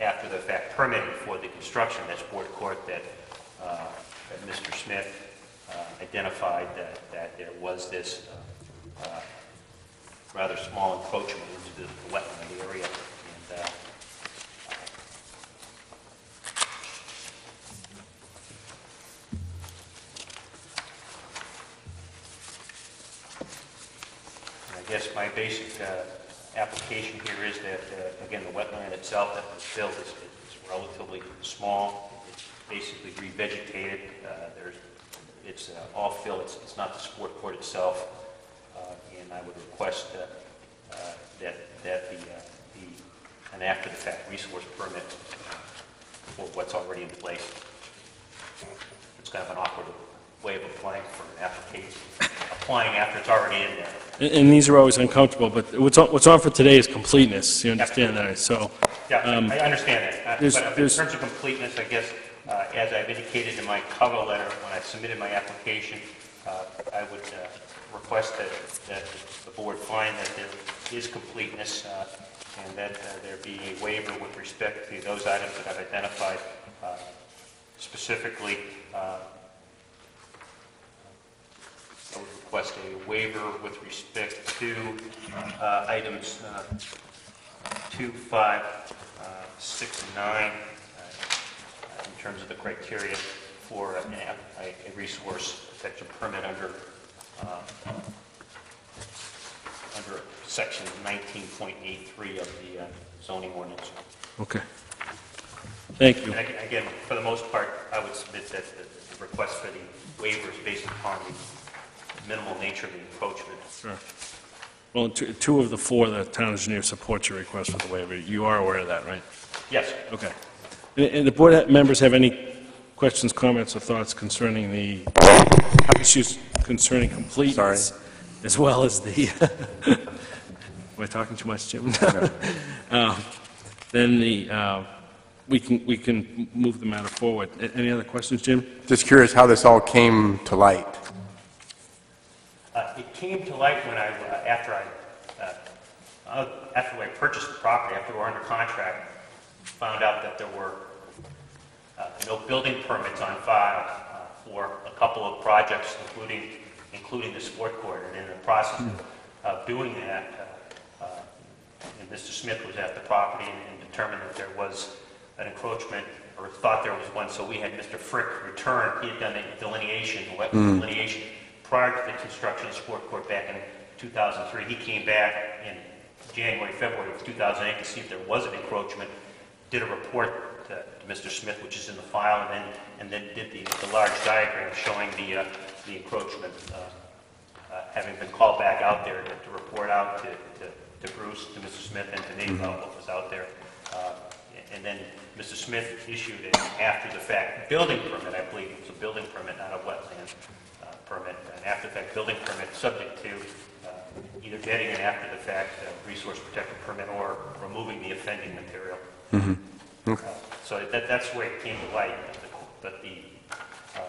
after-the-fact permitting for the construction That's sport court that uh, that Mr. Smith uh, identified that that there was this uh, uh, rather small encroachment into the wetland area. And uh, I guess my basic uh, application here is that, uh, again, the wetland itself that was filled is is relatively small. It's basically revegetated. Uh, There's, it's uh, all fill, it's it's not the sport court itself. Uh, And I would request uh, uh, that, that the, uh, the, an after-the-fact resource permit for what's already in place. It's kind of an awkward way of applying for an application, applying after it's already in there. And- And these are always uncomfortable, but what's on, what's on for today is completeness, you understand that, so, Yeah, Um, I understand that. Uh, there's- But in there's- terms of completeness, I guess, uh, as I've indicated in my cover letter, when I submitted my application, uh, I would uh, request that, that the board find that there is completeness uh, and that uh, there be a waiver with respect to those items that I've identified uh, specifically. uh, I would request a waiver with respect to uh, items uh, two, five, uh, six, and nine, uh, in terms of the criteria for an app- a a resource protection permit under, uh, under section 19.83 of the uh, zoning ordinance. okay. Thank you. And ag- again, for the most part, I would submit that the the request for the waiver is based upon the minimal nature of the encroachment. Sure. Well, two two of the four, the town engineer supports your request for the waiver. You are aware of that, right? Yes. Okay. And- And the board members have any questions, comments, or thoughts concerning the, issues concerning completeness? As well as the, am I talking too much, Jim? Um, Then the, uh, we can, we can move the matter forward. A- Any other questions, Jim? Just curious how this all came to light. Uh, It came to light when I, uh, after I, uh, uh, after I purchased the property, after we were under contract, found out that there were uh, no building permits on file uh, for a couple of projects, including, including the sport court. And in the process of- doing that, uh, uh, and Mr. Smith was at the property and and determined that there was an encroachment, or thought there was one, so we had Mr. Frick return, he had done a delineation, wetland delineation, prior to the construction of the sport court back in 2003. He came back in January, February of 2008 to see if there was an encroachment, did a report to to Mr. Smith, which is in the file, and then, and then did the, the large diagram showing the, uh, the encroachment, uh, uh, having been called back out there to to report out to, to to Bruce, to Mr. Smith, and to me about what was out there. Uh, And then Mr. Smith issued an after-the-fact building permit, I believe it was a building permit, not a wetland permit, an after-the-fact building permit, subject to uh, either getting an after-the-fact uh, resource protection permit or removing the offending material. Uh, So that, that's the way it came to light, that the, uh,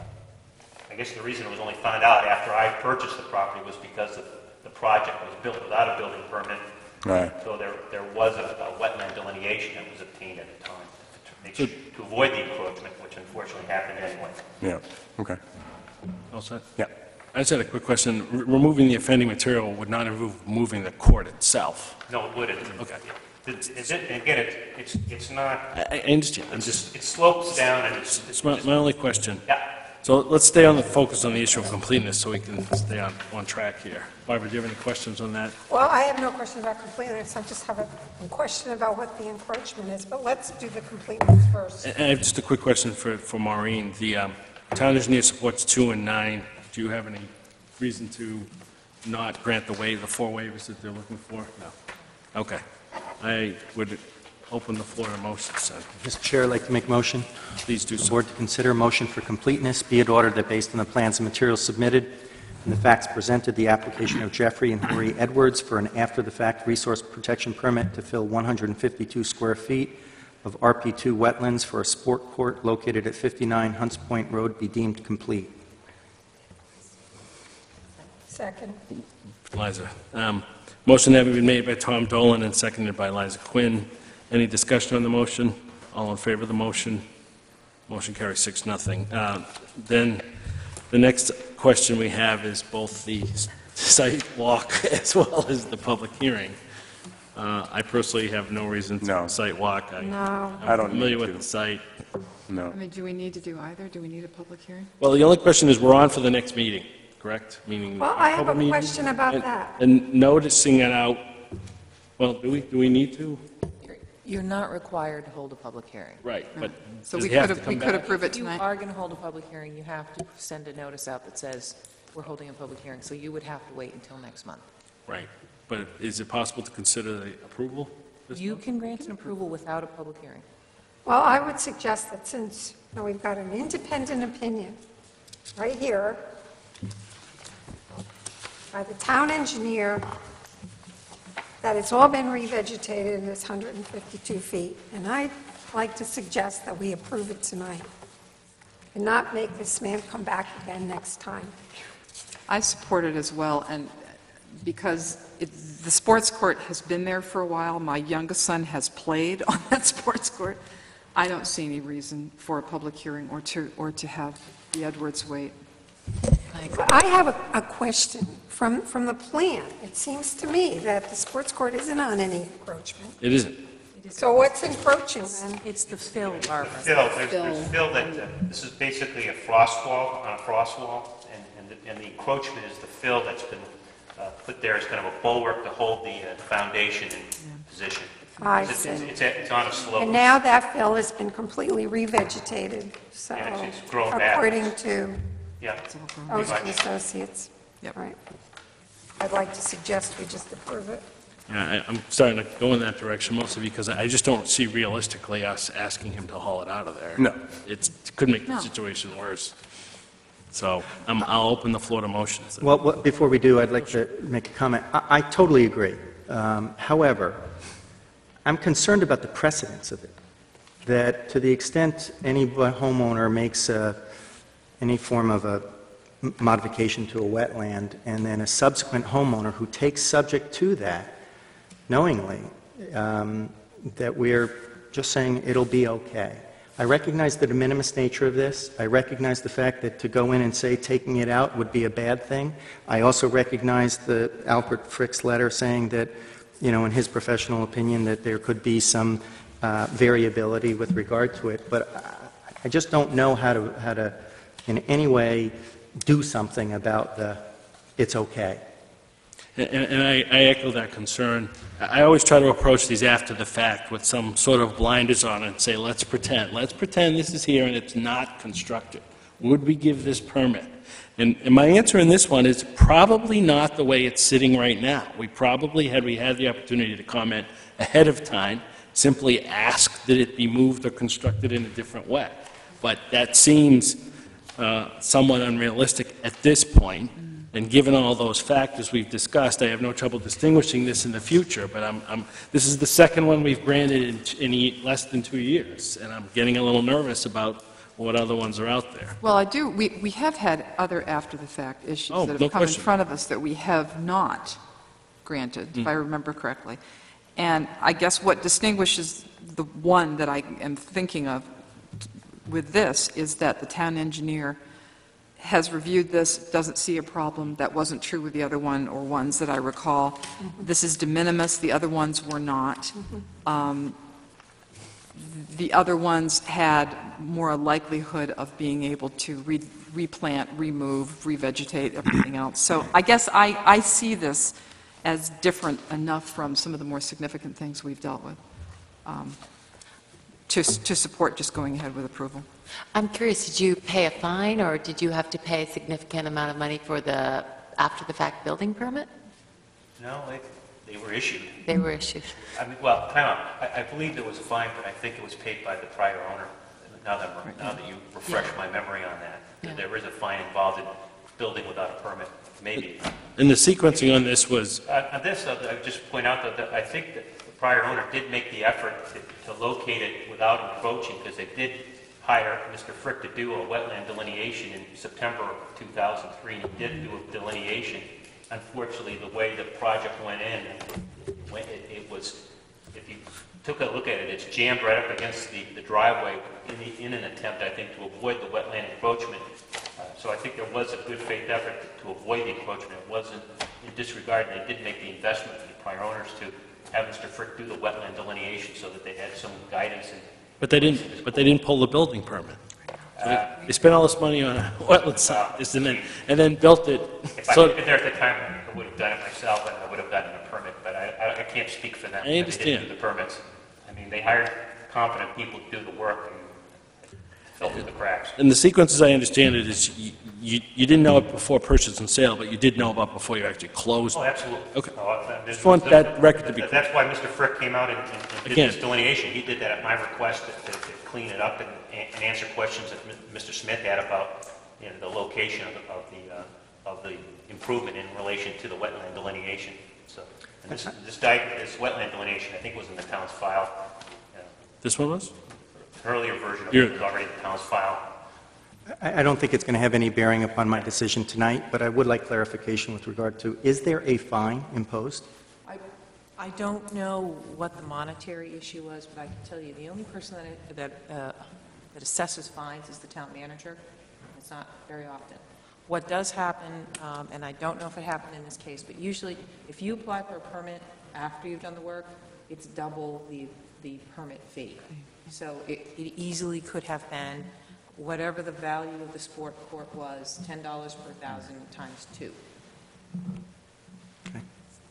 I guess the reason it was only found out after I purchased the property was because the, the project was built without a building permit. Right. So there, there was a a wetland delineation that was obtained at the time to make su- to avoid the encroachment, which unfortunately happened anyway. Yeah, okay. All set? Yeah. I just had a quick question. R- Removing the offending material would not involve moving the court itself. No, it wouldn't. Okay. It's, it's, and again, it- it's, it's not, I I understand, I'm just, it slopes down and it's, it's my my only question. yeah. So let's stay on the focus on the issue of completeness so we can stay on, on track here. Barbara, do you have any questions on that? Well, I have no question about completeness, I just have a question about what the encroachment is, but let's do the completeness first. And I have just a quick question for, for Maureen. The um, town engineer supports two and nine. Do you have any reason to not grant the waiver, the four waivers that they're looking for? No. Okay. I would open the floor to motions, then. Mr. Chair, I'd like to make a motion. Please do The so. board to consider a motion for completeness, be it ordered that based on the plans and materials submitted and the facts presented, the application of Jeffrey and Marie Edwards for an after-the-fact resource protection permit to fill 152 square feet of RP2 wetlands for a sport court located at 59 Hunts Point Road be deemed complete. Second. Liza. Um, Motion having been made by Tom Dolan and seconded by Liza Quinn. Any discussion on the motion? All in favor of the motion? Motion carries six, nothing. Uh, Then, the next question we have is both the site walk as well as the public hearing. Uh, I personally have no reason No. to site walk. I- No. I don't familiar need with to. the site. No. I mean, do we need to do either? Do we need a public hearing? Well, the only question is, we're on for the next meeting, correct? Meaning. Well, I have October a meeting? question about And- that. And noticing it out, well, do we, do we need to? You're not required to hold a public hearing. Right, but So does we he have could, to have- we come could back? approve it If you tonight. are going to hold a public hearing, you have to send a notice out that says, we're holding a public hearing, so you would have to wait until next month. Right, but is it possible to consider the approval? this You month? can grant an approval without a public hearing. Well, I would suggest that since you know, we've got an independent opinion right here by the town engineer that it's all been revegetated and it's 152 feet, and I'd like to suggest that we approve it tonight and not make this man come back again next time. I support it as well, and because it- the sports court has been there for a while, my youngest son has played on that sports court, I don't see any reason for a public hearing or to, or to have the Edwards wait. I have a, a question. From, from the plan, it seems to me that the sports court isn't on any encroachment. It isn't. So what's encroaching then? It's the fill, Barbara. Fill, there's, there's fill that, uh, this is basically a frost wall on a frost wall, and, and the- and the encroachment is the fill that's been uh, put there as kind of a bulwark to hold the uh, foundation in position. I It's- see. It's, it's it's on a slope. And now that fill has been completely revegetated, so Yeah, it's- it's grown back. according to Yeah. Oest Associates. Yep. Right. I'd like to suggest we just approve it. Yeah, I- I'm starting to go in that direction mostly because I just don't see realistically us asking him to haul it out of there. No. It's, it could make the No. situation worse. So um, I'll open the floor to motions. Well, before we do, I'd like to make a comment. I I totally agree. Um, However, I'm concerned about the precedence of it, that to the extent any homeowner makes a- any form of a modification to a wetland, and then a subsequent homeowner who takes subject to that knowingly, um, that we're just saying it'll be okay. I recognize the de minimis nature of this. I recognize the fact that to go in and say taking it out would be a bad thing. I also recognize the Albert Frick's letter saying that, you know, in his professional opinion, that there could be some uh, variability with regard to it. But I- I just don't know how to, how to, in any way, do something about the, it's okay. And and I I echo that concern. I always try to approach these after the fact with some sort of blinders on and say, let's pretend, let's pretend this is here and it's not constructed. Would we give this permit? And and my answer in this one is probably not the way it's sitting right now. We probably, had we had the opportunity to comment ahead of time, simply ask that it be moved or constructed in a different way. But that seems uh, somewhat unrealistic at this point, and given all those factors we've discussed, I have no trouble distinguishing this in the future, but I'm, I'm, this is the second one we've granted in, in less than two years, and I'm getting a little nervous about what other ones are out there. Well, I do, we, we have had other after-the-fact issues Oh, that have no come in question. front of us that we have not granted, if I mm. remember correctly. And I guess what distinguishes the one that I am thinking of with this is that the town engineer has reviewed this, doesn't see a problem. That wasn't true with the other one, or ones that I recall. This is de minimis, the other ones were not. Um, The other ones had more a likelihood of being able to re- replant, remove, revegetate, everything else. So I guess I, I see this as different enough from some of the more significant things we've dealt with um, to, s- to support just going ahead with approval. I'm curious, did you pay a fine, or did you have to pay a significant amount of money for the after-the-fact building permit? No, they, they were issued. They were issued. I mean, well, time out. I, I believe there was a fine, but I think it was paid by the prior owner. Now that, now that you refresh my memory on that, Yeah. there is a fine involved in building without a permit, maybe. And the sequencing on this was, Uh, On this, uh, I would just point out that- that I think that the prior owner did make the effort to- to locate it without encroaching, because they did hire Mr. Frick to do a wetland delineation in September of 2003, and he did do a delineation, unfortunately, the way the project went in, it it was, if you took a look at it, it's jammed right up against the the driveway in the- in an attempt, I think, to avoid the wetland encroachment. So I think there was a good faith effort to avoid the encroachment. It wasn't in disregard, and they did make the investment, for the prior owners, to have Mr. Frick do the wetland delineation so that they had some guidance and But they didn't, but they didn't pull the building permit. So They they spent all this money on a wetland site, and then, and then built it, If I so, had been there at the time, I would have done it myself, and I would have gotten a permit, but I, I- I can't speak for them. I They didn't do the permits. I mean, they hired competent people to do the work, and fell through the cracks. and the sequence, as I understand it, is you, you you didn't know it before purchase and sale, but you did know about before you actually closed. Oh, absolutely. Okay. No, I- Just want that record to be That's why Mr. Frick came out and and- and did Again. this delineation. He did that at my request to to- to clean it up and and answer questions that Mr. Smith had about, you know, the location of the, of the, uh, of the improvement in relation to the wetland delineation. So, and this, this di- this wetland delineation, I think was in the town's file. This one was? An earlier version of it was already in the town's file. I I don't think it's going to have any bearing upon my decision tonight, but I would like clarification with regard to, is there a fine imposed? I, I don't know what the monetary issue was, but I can tell you, the only person that, that, uh, that assesses fines is the town manager. It's not very often. What does happen, um, and I don't know if it happened in this case, but usually, if you apply for a permit after you've done the work, it's double the, the permit fee. So it, it easily could have been whatever the value of the sport court was, $10 per thousand times two.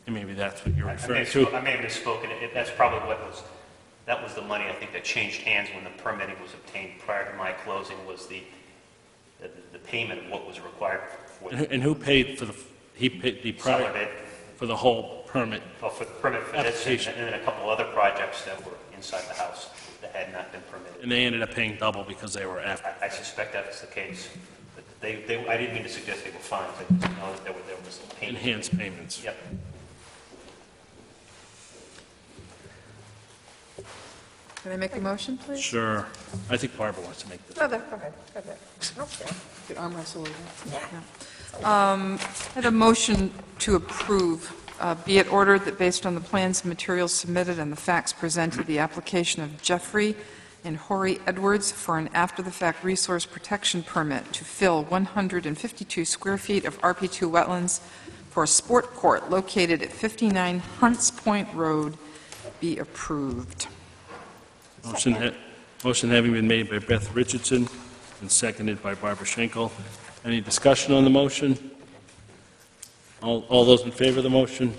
And maybe that's what you're I may referring have to. spo- I may have misspoken. It- That's probably what was, that was the money, I think, that changed hands when the permitting was obtained prior to my closing, was the, the the payment of what was required for, And who- And who paid for the, he paid the Some of prior, it. for the whole permit? well, for the permit for this, and Application. and then a couple other projects that were inside the house that had not been permitted. And they ended up paying double because they were after. I I suspect that's the case. But They, they, I didn't mean to suggest they were fines, I just know that there were, there was payment. Enhanced payments. Yep. Can I make a motion, please? Sure. I think Barbara wants to make this. No, that- go ahead, go ahead. Okay. Could arm wrestle over it? Um, I have a motion to approve. Uh, Be it ordered that based on the plans and materials submitted and the facts presented, the application of Jeffrey and Horry Edwards for an after-the-fact resource protection permit to fill 152 square feet of RP2 wetlands for a sport court located at 59 Hunts Point Road be approved. Motion, ha- motion having been made by Beth Richardson and seconded by Barbara Schenkel. Any discussion on the motion? All, all those in favor of the motion?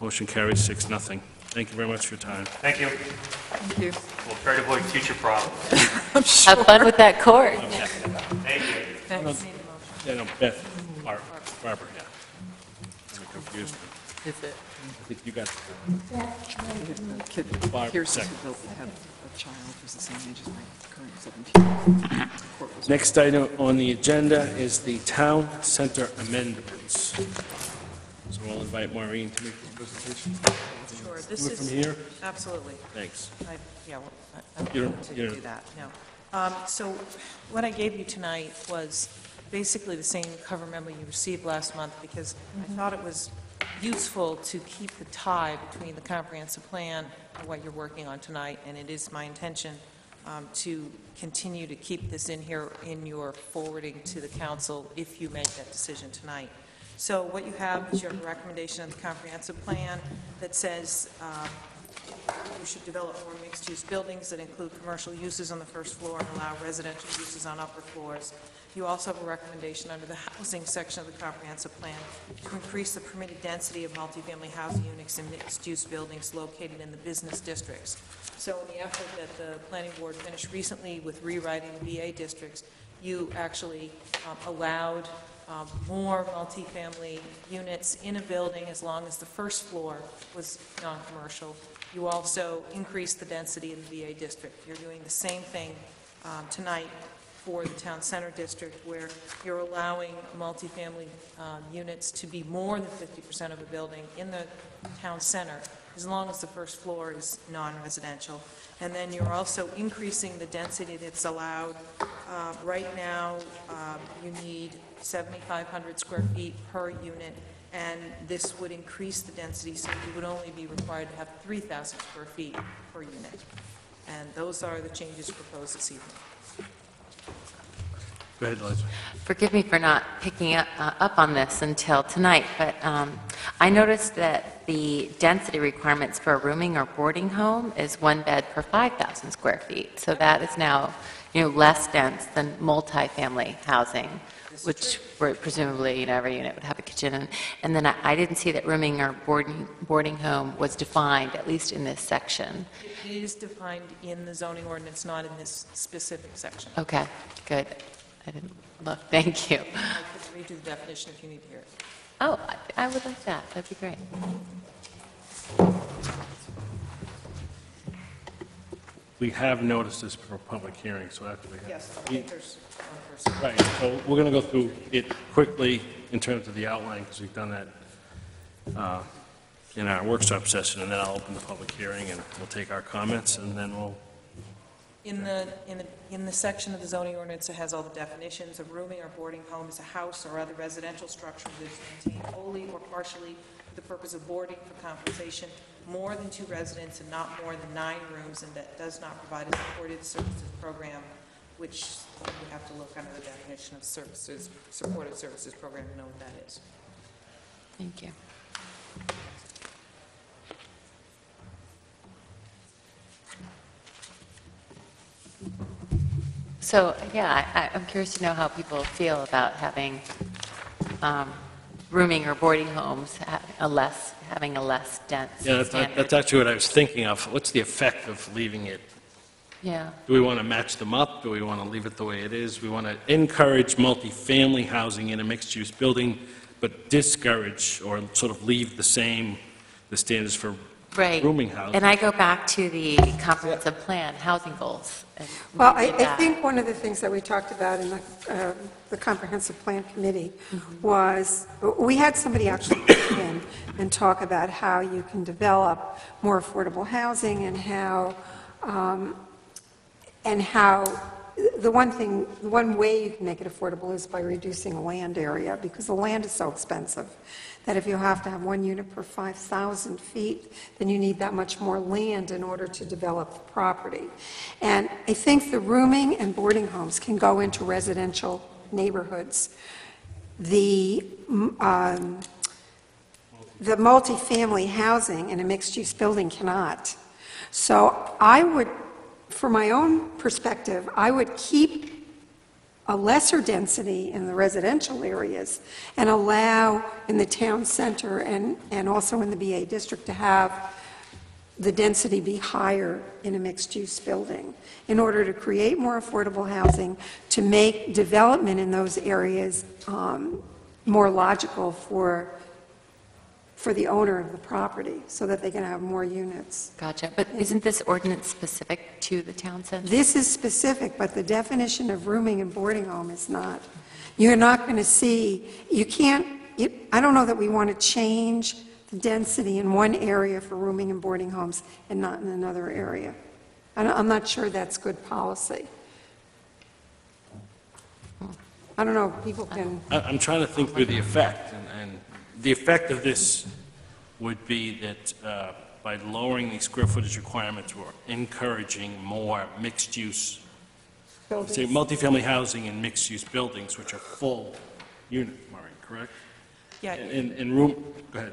Motion carries six, nothing. Thank you very much for your time. Thank you. Thank you. We'll try to avoid future problems. Have fun with that court. Thank you. Thanks. Yeah, no, Beth, Bar- Barbara, yeah. I'm confused. Is it? I think you got, Kid, Barb, Pierce second. had a child who's the same age as my current 17. Court was- next item on the agenda is the town center amendments. So we'll invite Maureen to make the presentation. Sure, this Do it is... from here? Absolutely. Thanks. I- Yeah, well, I- I'm You going don't- to you don't- do that, no. Um, So what I gave you tonight was basically the same cover memo you received last month, because I thought it was useful to keep the tie between the comprehensive plan and what you're working on tonight, and it is my intention um, to continue to keep this in here in your forwarding to the council if you make that decision tonight. So what you have is your recommendation of the comprehensive plan that says you should develop more mixed-use buildings that include commercial uses on the first floor and allow residential uses on upper floors. You also have a recommendation under the housing section of the comprehensive plan to increase the permitted density of multifamily housing units in mixed-use buildings located in the business districts. So in the effort that the planning board finished recently with rewriting the districts, you actually um, allowed um, more multifamily units in a building as long as the first floor was non-commercial. You also increased the density in the BA district. You're doing the same thing um, tonight for the town center district, where you're allowing multifamily um, units to be more than 50% of a building in the town center, as long as the first floor is non-residential. And then you're also increasing the density that's allowed. Uh, Right now, um, you need 7,500 square feet per unit, and this would increase the density, so you would only be required to have 3,000 square feet per unit. And those are the changes proposed this evening. Go ahead, Liza. Forgive me for not picking up, uh, up on this until tonight, but um, I noticed that the density requirements for a rooming or boarding home is one bed per 5,000 square feet. So that is now, you know, less dense than multifamily housing, which were presumably, you know, every unit would have a kitchen. And- And then I I didn't see that rooming or boarding, boarding home was defined, at least in this section. It is defined in the zoning ordinance, not in this specific section. Okay, good. I didn't look, thank you. I could read you the definition if you need to hear it. Oh, I- I would like that, that'd be great. We have noticed this for public hearing, so after we have... Yes, I think there's one person. Right, so we're going to go through it quickly in terms of the outline, because we've done that uh, in our workshop session, and then I'll open the public hearing, and we'll take our comments, and then we'll, In the, in the, in the section of the zoning ordinance, it has all the definitions of rooming or boarding home is a house or other residential structure that is maintained wholly or partially for the purpose of boarding for compensation, more than two residents and not more than nine rooms, and that does not provide a supported services program, which you have to look under the definition of services, supported services program to know what that is. Thank you. So, yeah, I- I'm curious to know how people feel about having um, rooming or boarding homes, ha- a less, having a less dense yeah, that's- standard. that's actually what I was thinking of. What's the effect of leaving it? Yeah, Do we want to match them up? Do we want to leave it the way it is? We want to encourage multifamily housing in a mixed-use building, but discourage or sort of leave the same, the standards for right. rooming housing. And I go back to the comprehensive plan, housing goals. and we Well, I, did I that. think one of the things that we talked about in the, uh, the comprehensive plan committee was, we had somebody actually come in and talk about how you can develop more affordable housing and how, um, and how, the one thing, the one way you can make it affordable is by reducing a land area, because the land is so expensive, that if you have to have one unit per 5,000 feet, then you need that much more land in order to develop the property. And I think the rooming and boarding homes can go into residential neighborhoods. The, um, the multifamily housing in a mixed-use building cannot. So I would, for my own perspective, I would keep a lesser density in the residential areas and allow in the town center and, and also in the BA district to have the density be higher in a mixed-use building in order to create more affordable housing, to make development in those areas um, more logical for, for the owner of the property, so that they can have more units. Gotcha, but isn't this ordinance specific to the town center? This is specific, but the definition of rooming and boarding home is not. You're not going to see, you can't, you- I don't know that we want to change the density in one area for rooming and boarding homes and not in another area. And I'm not sure that's good policy. I don't know, people can, I- I'm trying to think through the effect, and- and the effect of this would be that uh, by lowering the square footage requirements, we're encouraging more mixed-use, say, buildings. multifamily housing and mixed-use buildings, which are full unit, Maureen, correct? Yeah, And, and room, go ahead.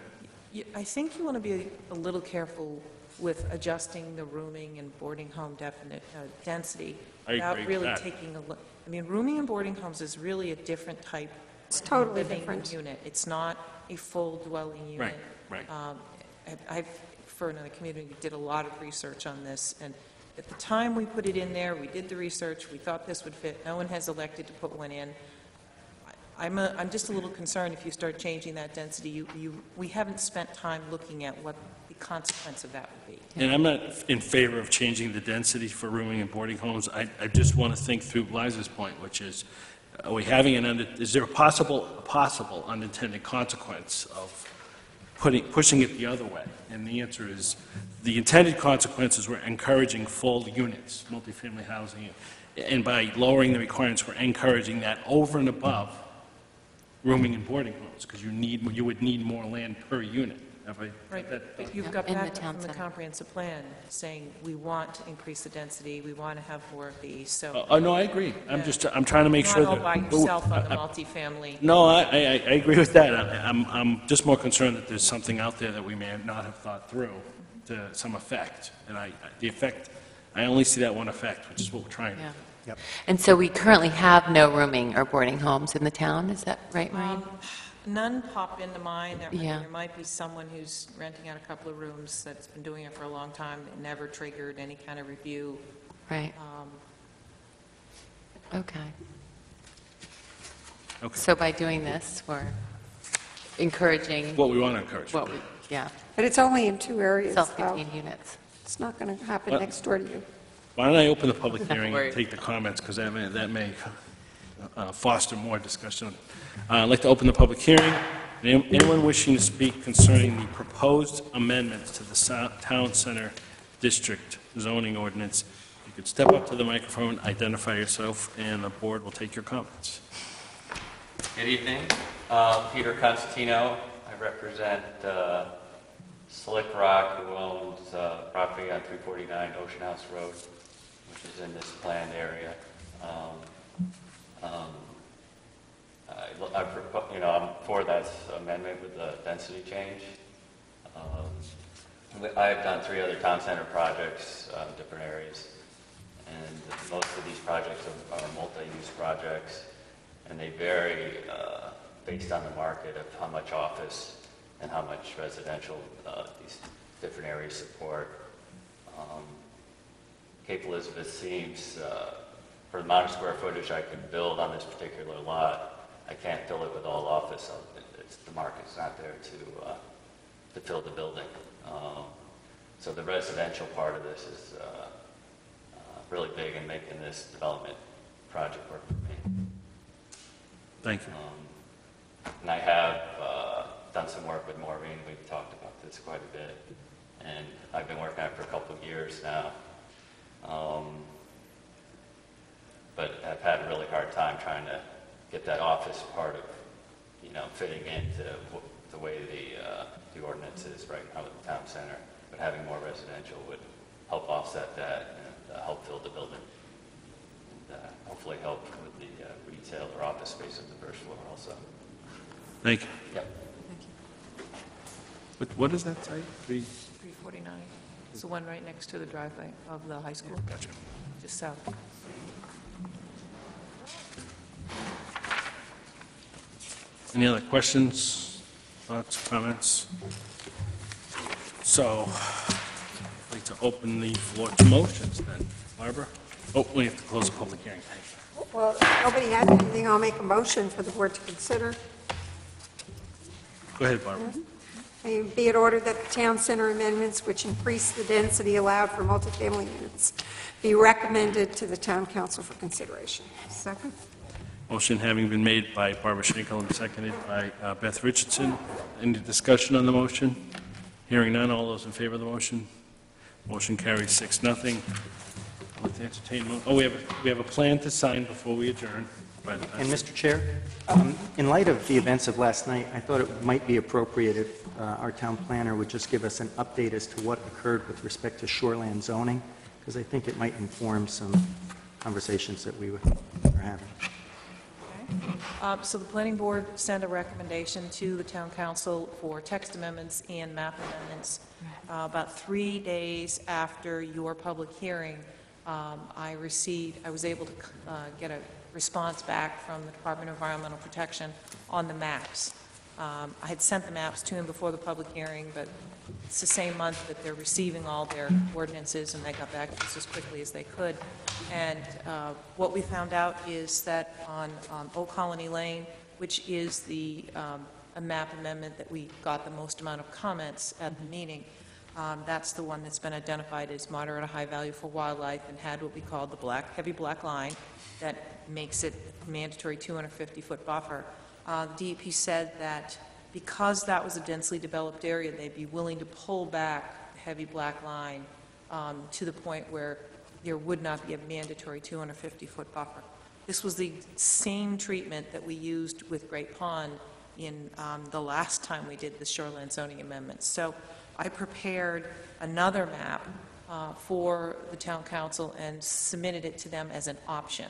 You- I think you want to be a little careful with adjusting the rooming and boarding home definite, uh, density. I agree with Without really that. taking a look, I mean, rooming and boarding homes is really a different type. It's totally living different. Unit. It's not a full dwelling unit. Right, right. Um, I- I've, for another community, did a lot of research on this, and at the time we put it in there, we did the research, we thought this would fit, no one has elected to put one in. I'm, a- I'm just a little concerned if you start changing that density, you, you, we haven't spent time looking at what the consequence of that would be. And I'm not in favor of changing the density for rooming and boarding homes. I, I just want to think through Liza's point, which is, are we having an, under- is there a possible, a possible unintended consequence of putting, pushing it the other way? And the answer is, the intended consequences were encouraging full units, multifamily housing, and by lowering the requirements, we're encouraging that over and above rooming and boarding homes, because you need, you would need more land per unit. Have I Right, that? but you've got in the backup town from the center. comprehensive plan saying, we want to increase the density, we want to have more of these, so. Oh, no, I agree. I'm just, I'm trying to make sure Not that... all by yourself on the I- I- multifamily. No, I, I, I agree with that. I- I'm, I'm just more concerned that there's something out there that we may not have thought through to some effect. And I, the effect, I only see that one effect, which is what we're trying to Yeah. do. Yep. And so we currently have no rooming or boarding homes in the town, is that right, Maureen? Um, None pop into mind. There Yeah. there might be someone who's renting out a couple of rooms that's been doing it for a long time, that never triggered any kind of review. Right, Um, okay. Okay. So by doing this, we're encouraging What we want to encourage. what we, yeah, But it's only in two areas, though. self-contained units. It's not going to happen What? next door to you. Why don't I open the public hearing worried. and take the comments, because that may, that may uh, foster more discussion. Uh, I'd like to open the public hearing. Anyone wishing to speak concerning the proposed amendments to the Town Center District zoning ordinance, you could step up to the microphone, identify yourself, and the board will take your comments. Good evening. Uh, Peter Constantino. I represent uh, Slick Rock, who owns uh, property on 349 Ocean House Road, which is in this planned area. Um, um, I- I You know, I'm for that amendment with the density change. Um, I've done three other town center projects, uh, different areas, and most of these projects are are multi-use projects, and they vary uh, based on the market of how much office and how much residential uh, these different areas support. Um, Cape Elizabeth seems, uh, for the amount of square footage I can build on this particular lot, I can't fill it with all office. so It's, the market's not there to, uh, to fill the building. Um, So the residential part of this is uh, uh, really big in making this development project work for me. Thank you. Um, And I have uh, done some work with Maureen, we've talked about this quite a bit, and I've been working on it for a couple of years now. Um, But I've had a really hard time trying to get that office part of, you know, fitting into the way the, uh, the ordinance is right now with the town center. But having more residential would help offset that and uh, help fill the building. And uh, hopefully help with the uh, retail or office space on the first floor also. Thank you. Yep. Thank you. What- What is that site? Three- 349. It's the one right next to the driveway of the high school, Gotcha. just south. Any other questions, thoughts, comments? So, I'd like to open the floor to motions then. Barbara? Oh, we have to close the public hearing. Thank you. Well, if nobody has anything, I'll make a motion for the board to consider. Go ahead, Barbara. Mm-hmm. May Be it ordered that the town center amendments which increase the density allowed for multifamily units be recommended to the town council for consideration. Second? Motion having been made by Barbara Schenkel and seconded by uh, Beth Richardson. Any discussion on the motion? Hearing none, all those in favor of the motion? Motion carries six, nothing. I'd like entertain, mo- oh, we have, a- we have a plan to sign before we adjourn, but... uh, And Mr. Chair, um, in light of the events of last night, I thought it might be appropriate if uh, our town planner would just give us an update as to what occurred with respect to shoreland zoning, because I think it might inform some conversations that we were having. Um, So the planning board sent a recommendation to the town council for text amendments and map amendments. Uh, About three days after your public hearing, um, I received, I was able to uh, get a response back from the Department of Environmental Protection on the maps. Um, I had sent the maps to him before the public hearing, but it's the same month that they're receiving all their ordinances, and they got back as quickly as they could. And uh, what we found out is that on um, Old Colony Lane, which is the, um, a map amendment that we got the most amount of comments at the meeting, um, that's the one that's been identified as moderate or high value for wildlife and had what we called the black, heavy black line that makes it mandatory 250-foot buffer. Uh, The DEP said that because that was a densely developed area, they'd be willing to pull back heavy black line um, to the point where there would not be a mandatory 250-foot buffer. This was the same treatment that we used with Great Pond in um, the last time we did the shoreline zoning amendments. So I prepared another map uh, for the town council and submitted it to them as an option.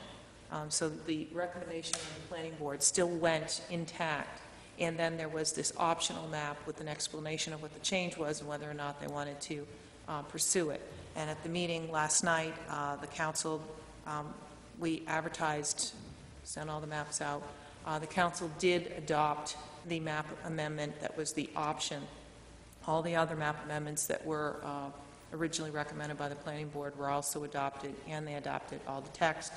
Um, So the recommendation of the planning board still went intact, and then there was this optional map with an explanation of what the change was and whether or not they wanted to uh, pursue it. And at the meeting last night, uh, the council, um, we advertised, sent all the maps out. Uh, The council did adopt the map amendment that was the option. All the other map amendments that were uh, originally recommended by the planning board were also adopted, and they adopted all the text.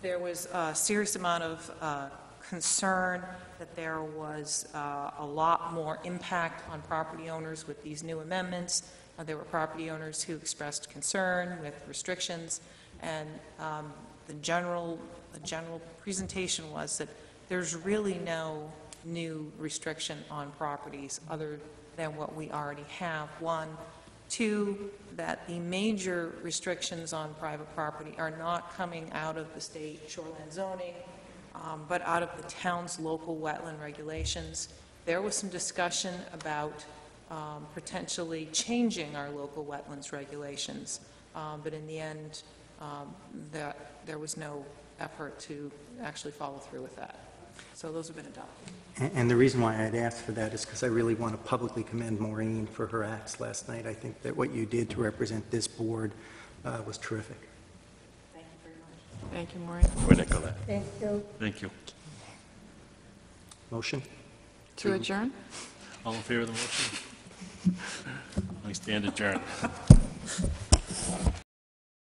There was a serious amount of uh, concern that there was uh, a lot more impact on property owners with these new amendments. Uh, There were property owners who expressed concern with restrictions, and um, the general, the general presentation was that there's really no new restriction on properties other than what we already have. One, Two, that the major restrictions on private property are not coming out of the state shoreline zoning, um, but out of the town's local wetland regulations. There was some discussion about um, potentially changing our local wetlands regulations, um, but in the end, um, that, there was no effort to actually follow through with that. So those have been adopted. And and the reason why I'd asked for that is because I really want to publicly commend Maureen for her acts last night. I think that what you did to represent this board uh, was terrific. Thank you, very much. Thank you, Maureen. For Nicolette. Thank you. Thank you. Motion? To adjourn? All in favor of the motion? I stand adjourned.